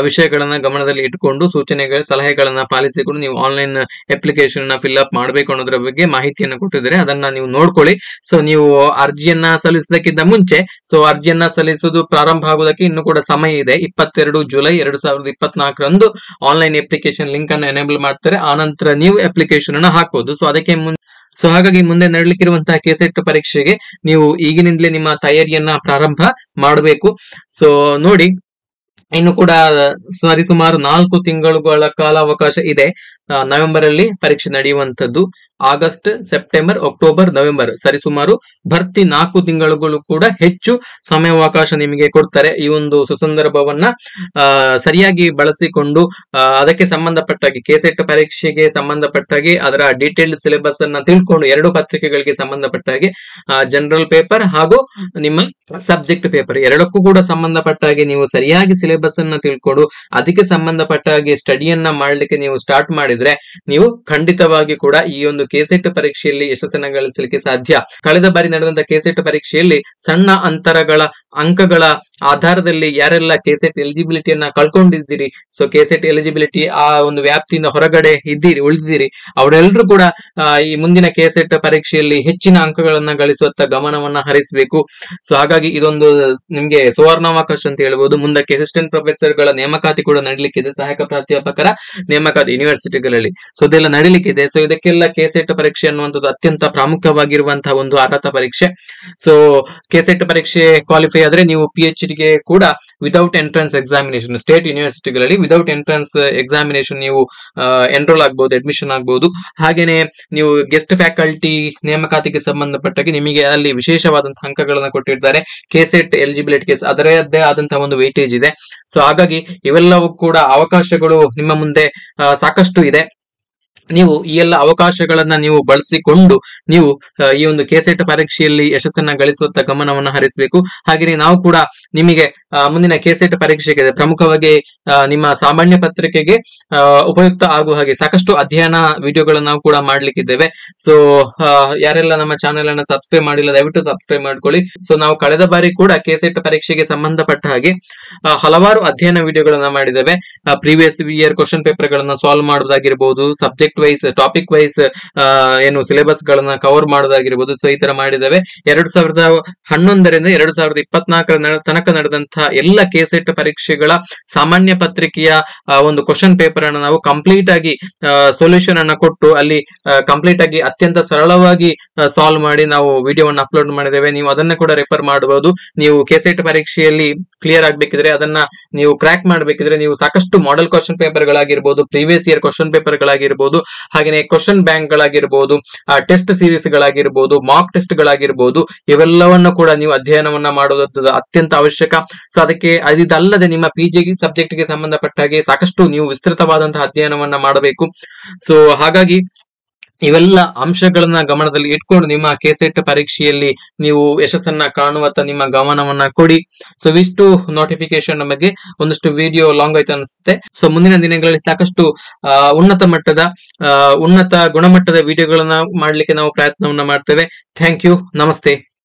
ವಿಷಯಗಳನ್ನ ಗಮನದಲ್ಲಿ ಇಟ್ಟುಕೊಂಡು ಸೂಚನೆಗಳ, ಸಲಹೆಗಳನ್ನ ಪಾಲಿಸಿಕೊಂಡು ನೀವು ಆನ್ಲೈನ್ ಅಪ್ಲಿಕೇಶನ್ ಫಿಲ್ ಅಪ್ ಮಾಡಬೇಕು ಅನ್ನೋದ್ರ ಬಗ್ಗೆ ಮಾಹಿತಿಯನ್ನ ಕೊಟ್ಟಿದ್ದಾರೆ. ಅದನ್ನ ನೀವು ನೋಡ್ಕೊಳ್ಳಿ. ಸೊ ನೀವು ಅರ್ಜಿಯನ್ನ ಸಲ್ಲಿಸೋದಕ್ಕಿಂತ ಮುಂಚೆ ಸೊ ಅರ್ಜಿಯನ್ನ ಸಲ್ಲಿಸೋದು ಪ್ರಾರಂಭ ಆಗೋದಕ್ಕೆ ಇನ್ನು ಕೂಡ ಸಮಯ ಇದೆ. ಇಪ್ಪತ್ತೆರಡು ಜುಲೈ ಎರಡು ಸಾವಿರದ ಇಪ್ಪತ್ನಾಲ್ಕರಂದು ಆನ್ಲೈನ್ ಅಪ್ಲಿಕೇಶನ್ ಲಿಂಕ್ ಅನ್ನು ಎನೇಬಲ್ ಮಾಡ್ತಾರೆ. ಆನಂತರ ನೀವು ಅಪ್ಲಿಕೇಶನ್ ಅನ್ನು ಹಾಕ್ಬೋದು. ಸೊ ಅದಕ್ಕೆ ಮುಂದೆ ಸೊ ಹಾಗಾಗಿ ಮುಂದೆ ನಡಲಿಕ್ಕಿರುವಂತಹ ಕೆಸೆಟ್ ಪರೀಕ್ಷೆಗೆ ನೀವು ಈಗಿನಿಂದಲೇ ನಿಮ್ಮ ತಯಾರಿಯನ್ನ ಪ್ರಾರಂಭ ಮಾಡಬೇಕು. ಸೊ ನೋಡಿ ಇನ್ನು ಕೂಡ ಸರಿಸುಮಾರು ನಾಲ್ಕು ತಿಂಗಳುಗಳ ಕಾಲಾವಕಾಶ ಇದೆ. ನವೆಂಬರ್ ಅಲ್ಲಿ ಪರೀಕ್ಷೆ ನಡೆಯುವಂತದ್ದು ಆಗಸ್ಟ್, ಸೆಪ್ಟೆಂಬರ್, ಅಕ್ಟೋಬರ್, ನವೆಂಬರ್. ಸರಿಸುಮಾರು ಭರ್ತಿ ನಾಲ್ಕು ತಿಂಗಳುಗಳು ಕೂಡ ಹೆಚ್ಚು ಸಮಯಾವಕಾಶ ನಿಮಗೆ ಕೊಡ್ತಾರೆ. ಈ ಒಂದು ಸುಸಂದರ್ಭವನ್ನ ಸರಿಯಾಗಿ ಬಳಸಿಕೊಂಡು ಅದಕ್ಕೆ ಸಂಬಂಧಪಟ್ಟಾಗಿ ಕೆಸೆಟ್ ಪರೀಕ್ಷೆಗೆ ಸಂಬಂಧಪಟ್ಟಾಗಿ ಅದರ ಡೀಟೇಲ್ಡ್ ಸಿಲೆಬಸ್ ಅನ್ನ ತಿಳ್ಕೊಂಡು ಎರಡು ಪತ್ರಿಕೆಗಳಿಗೆ ಸಂಬಂಧಪಟ್ಟಾಗಿ ಜನರಲ್ ಪೇಪರ್ ಹಾಗೂ ನಿಮ್ಮ ಸಬ್ಜೆಕ್ಟ್ ಪೇಪರ್ ಎರಡಕ್ಕೂ ಕೂಡ ಸಂಬಂಧಪಟ್ಟಾಗಿ ನೀವು ಸರಿಯಾಗಿ ಸಿಲೆಬಸ್ ಅನ್ನ ತಿಳ್ಕೊಂಡು, ಅದಕ್ಕೆ ಸಂಬಂಧಪಟ್ಟಾಗಿ ಸ್ಟಡಿಯನ್ನ ಮಾಡ್ಲಿಕ್ಕೆ ನೀವು ಸ್ಟಾರ್ಟ್ ಮಾಡಿದ್ರೆ ನೀವು ಖಂಡಿತವಾಗಿ ಕೂಡ ಈ ಒಂದು ಕೆಸೆಟ್ ಪರೀಕ್ಷೆಯಲ್ಲಿ ಯಶಸ್ಸನ್ನ ಗಳಿಸಲಿಕ್ಕೆ ಸಾಧ್ಯ. ಕಳೆದ ಬಾರಿ ನಡೆದಂತ ಕೆಸೆಟ್ ಪರೀಕ್ಷೆಯಲ್ಲಿ ಸಣ್ಣ ಅಂತರಗಳ ಅಂಕಗಳ ಆಧಾರದಲ್ಲಿ ಯಾರೆಲ್ಲ ಕೆಸೆಟ್ ಎಲಿಜಿಬಿಲಿಟಿಯನ್ನ ಕಳ್ಕೊಂಡಿದ್ದೀರಿ ಸೊ ಕೆಸೆಟ್ ಎಲಿಜಿಬಿಲಿಟಿ ಆ ಒಂದು ವ್ಯಾಪ್ತಿಯಿಂದ ಹೊರಗಡೆ ಇದ್ದೀರಿ, ಉಳಿದಿದ್ದೀರಿ ಅವರೆಲ್ಲರೂ ಕೂಡ ಈ ಮುಂದಿನ ಕೆಸೆಟ್ ಪರೀಕ್ಷೆಯಲ್ಲಿ ಹೆಚ್ಚಿನ ಅಂಕಗಳನ್ನ ಗಳಿಸುವತ್ತ ಗಮನವನ್ನ ಹರಿಸಬೇಕು. ಸೊ ಹಾಗಾಗಿ ಇದೊಂದು ನಿಮ್ಗೆ ಸುವರ್ಣಾವಕಾಶ ಅಂತ ಹೇಳ್ಬೋದು. ಮುಂದಕ್ಕೆ ಅಸಿಸ್ಟೆಂಟ್ ಪ್ರೊಫೆಸರ್ಗಳ ನೇಮಕಾತಿ ಕೂಡ ನಡೀಲಿಕ್ಕಿದೆ, ಸಹಾಯಕ ಪ್ರಾಧ್ಯಾಪಕರ ನೇಮಕಾತಿ ಯೂನಿವರ್ಸಿಟಿಗಳಲ್ಲಿ ಸೊ ಇದೆಲ್ಲ ನಡೀಲಿಕ್ಕಿದೆ. ಸೊ ಇದಕ್ಕೆಲ್ಲ ಕೆಸೆಟ್ ಪರೀಕ್ಷೆ ಅನ್ನುವಂಥದ್ದು ಅತ್ಯಂತ ಪ್ರಾಮುಖ್ಯವಾಗಿರುವಂತಹ ಒಂದು ಅರ್ಹತಾ ಪರೀಕ್ಷೆ. ಸೊ ಕೆಸೆಟ್ ಪರೀಕ್ಷೆ ಕ್ವಾಲಿಫೈ ಆದ್ರೆ ನೀವು ಪಿ ಎಚ್ ಡಿಗೆ ಕೂಡ ವಿದೌಟ್ ಎಂಟ್ರೆನ್ಸ್ ಎಕ್ಸಾಮಿನೇಷನ್ ಸ್ಟೇಟ್ ಯೂನಿವರ್ಸಿಟಿಗಳಲ್ಲಿ ವಿದೌಟ್ ಎಂಟ್ರೆನ್ಸ್ ಎಕ್ಸಾಮಿನೇಷನ್ ನೀವು ಎನ್ರೋಲ್ ಆಗ್ಬಹುದು ಅಡ್ಮಿಷನ್ ಆಗ್ಬಹುದು ಹಾಗೇನೆ ನೀವು ಗೆಸ್ಟ್ ಫ್ಯಾಕಲ್ಟಿ ನೇಮಕಾತಿಗೆ ಸಂಬಂಧಪಟ್ಟಾಗಿ ನಿಮಗೆ ಅಲ್ಲಿ ವಿಶೇಷವಾದಂತಹ ಅಂಕಗಳನ್ನು ಕೊಟ್ಟಿರ್ತಾರೆ. ಕೆಸೆಟ್ ಎಲಿಜಿಬಿಲಿಟಿ ಕೇಸ್ ಅದರದ್ದೇ ಆದಂತಹ ಒಂದು ವೇಟೇಜ್ ಇದೆ. ಸೊ ಹಾಗಾಗಿ ಇವೆಲ್ಲವೂ ಕೂಡ ಅವಕಾಶಗಳು ನಿಮ್ಮ ಮುಂದೆ ಸಾಕಷ್ಟು ಇದೆ. ನೀವು ಈ ಎಲ್ಲ ಅವಕಾಶಗಳನ್ನ ನೀವು ಬಳಸಿಕೊಂಡು ನೀವು ಈ ಒಂದು ಕೆಸೆಟ್ ಪರೀಕ್ಷೆಯಲ್ಲಿ ಯಶಸ್ಸನ್ನ ಗಳಿಸುವತ್ತ ಗಮನವನ್ನು ಹರಿಸಬೇಕು. ಹಾಗೆಯೇ ನಾವು ಕೂಡ ನಿಮಗೆ ಮುಂದಿನ ಕೆಸೆಟ್ ಪರೀಕ್ಷೆಗೆ ಪ್ರಮುಖವಾಗಿ ನಿಮ್ಮ ಸಾಮಾನ್ಯ ಪತ್ರಿಕೆಗೆ ಉಪಯುಕ್ತ ಆಗುವ ಹಾಗೆ ಸಾಕಷ್ಟು ಅಧ್ಯಯನ ವಿಡಿಯೋಗಳನ್ನ ನಾವು ಕೂಡ ಮಾಡ್ಲಿಕ್ಕಿದ್ದೇವೆ. ಸೊ ಯಾರೆಲ್ಲ ನಮ್ಮ ಚಾನೆಲ್ ಅನ್ನ ಸಬ್ಸ್ಕ್ರೈಬ್ ಮಾಡಿಲ್ಲ, ದಯವಿಟ್ಟು ಸಬ್ಸ್ಕ್ರೈಬ್ ಮಾಡ್ಕೊಳ್ಳಿ. ಸೊ ನಾವು ಕಳೆದ ಬಾರಿ ಕೂಡ ಕೆಸೆಟ್ ಪರೀಕ್ಷೆಗೆ ಸಂಬಂಧಪಟ್ಟ ಹಾಗೆ ಹಲವಾರು ಅಧ್ಯಯನ ವಿಡಿಯೋಗಳನ್ನ ಮಾಡಿದ್ದೇವೆ. ಪ್ರೀವಿಯಸ್ ಇಯರ್ ಕ್ವಶನ್ ಪೇಪರ್ ಗಳನ್ನ ಸಾಲ್ವ್ ಮಾಡೋದಾಗಿರ್ಬೋದು ಸಬ್ಜೆಕ್ಟ್ ವೈಸ್ ಟಾಪಿಕ್ ವೈಸ್ ಏನು ಸಿಲೆಬಸ್ ಗಳನ್ನ ಕವರ್ ಮಾಡೋದಾಗಿರ್ಬೋದು ಸೊ ಈ ತರ ಮಾಡಿದ್ದೇವೆ. ಎರಡು ಸಾವಿರದ ಹನ್ನೊಂದರಿಂದ ಎರಡು ಸಾವಿರದ ಇಪ್ಪತ್ನಾಲ್ಕರ ತನಕ ನಡೆದಂತಹ ಎಲ್ಲ ಕೆಸೆಟ್ ಪರೀಕ್ಷೆಗಳ ಸಾಮಾನ್ಯ ಪತ್ರಿಕೆಯ ಒಂದು ಕ್ವಶನ್ ಪೇಪರ್ ಅನ್ನು ನಾವು ಕಂಪ್ಲೀಟ್ ಆಗಿ ಸೊಲ್ಯೂಷನ್ ಅನ್ನ ಕೊಟ್ಟು ಅಲ್ಲಿ ಕಂಪ್ಲೀಟ್ ಆಗಿ ಅತ್ಯಂತ ಸರಳವಾಗಿ ಸಾಲ್ವ್ ಮಾಡಿ ನಾವು ವಿಡಿಯೋವನ್ನು ಅಪ್ಲೋಡ್ ಮಾಡಿದ್ದೇವೆ. ನೀವು ಅದನ್ನ ಕೂಡ ರೆಫರ್ ಮಾಡಬಹುದು. ನೀವು ಕೆಸೆಟ್ ಪರೀಕ್ಷೆಯಲ್ಲಿ ಕ್ಲಿಯರ್ ಆಗ್ಬೇಕಿದ್ರೆ ಅದನ್ನ ನೀವು ಕ್ರ್ಯಾಕ್ ಮಾಡಬೇಕಿದ್ರೆ ನೀವು ಸಾಕಷ್ಟು ಮಾಡೆಲ್ ಕ್ವಶನ್ ಪೇಪರ್ ಗಳಾಗಿರ್ಬೋದು ಪ್ರೀವಿಯಸ್ ಇಯರ್ ಕ್ವಶನ್ ಪೇಪರ್ ಗಳಾಗಿರ್ಬೋದು, ಹಾಗೆಯೇ ಕ್ವಶನ್ ಬ್ಯಾಂಕ್ ಗಳಾಗಿರ್ಬೋದು ಟೆಸ್ಟ್ ಸೀರೀಸ್ ಗಳಾಗಿರ್ಬೋದು ಮಾಕ್ ಟೆಸ್ಟ್ ಗಳಾಗಿರ್ಬೋದು, ಇವೆಲ್ಲವನ್ನು ಕೂಡ ನೀವು ಅಧ್ಯಯನವನ್ನ ಮಾಡುವುದ ಅತ್ಯಂತ ಅವಶ್ಯಕ. ಸೊ ಅದಕ್ಕೆ ಇದಲ್ಲದೆ ನಿಮ್ಮ ಪಿ ಜಿ ಸಬ್ಜೆಕ್ಟ್ಗೆ ಸಂಬಂಧಪಟ್ಟ ಹಾಗೆ ಸಾಕಷ್ಟು ನೀವು ವಿಸ್ತೃತವಾದಂತಹ ಅಧ್ಯಯನವನ್ನ ಮಾಡಬೇಕು. ಸೊ ಹಾಗಾಗಿ ಇವೆಲ್ಲ ಅಂಶಗಳನ್ನ ಗಮನದಲ್ಲಿ ಇಟ್ಕೊಂಡು ನಿಮ್ಮ ಕೆಸೆಟ್ ಪರೀಕ್ಷೆಯಲ್ಲಿ ನೀವು ಯಶಸ್ಸನ್ನ ಕಾಣುವತ್ತ ನಿಮ್ಮ ಗಮನವನ್ನ ಕೊಡಿ. ಸೊ ಇಷ್ಟು ನೋಟಿಫಿಕೇಶನ್ ಬಗ್ಗೆ ಒಂದಷ್ಟು ವಿಡಿಯೋ ಲಾಂಗ್ ಆಯ್ತು ಅನಿಸುತ್ತೆ. ಸೊ ಮುಂದಿನ ದಿನಗಳಲ್ಲಿ ಸಾಕಷ್ಟು ಉನ್ನತ ಮಟ್ಟದ ಉನ್ನತ ಗುಣಮಟ್ಟದ ವಿಡಿಯೋಗಳನ್ನ ಮಾಡ್ಲಿಕ್ಕೆ ನಾವು ಪ್ರಯತ್ನವನ್ನ ಮಾಡ್ತೇವೆ. ಥ್ಯಾಂಕ್ ಯು ನಮಸ್ತೆ.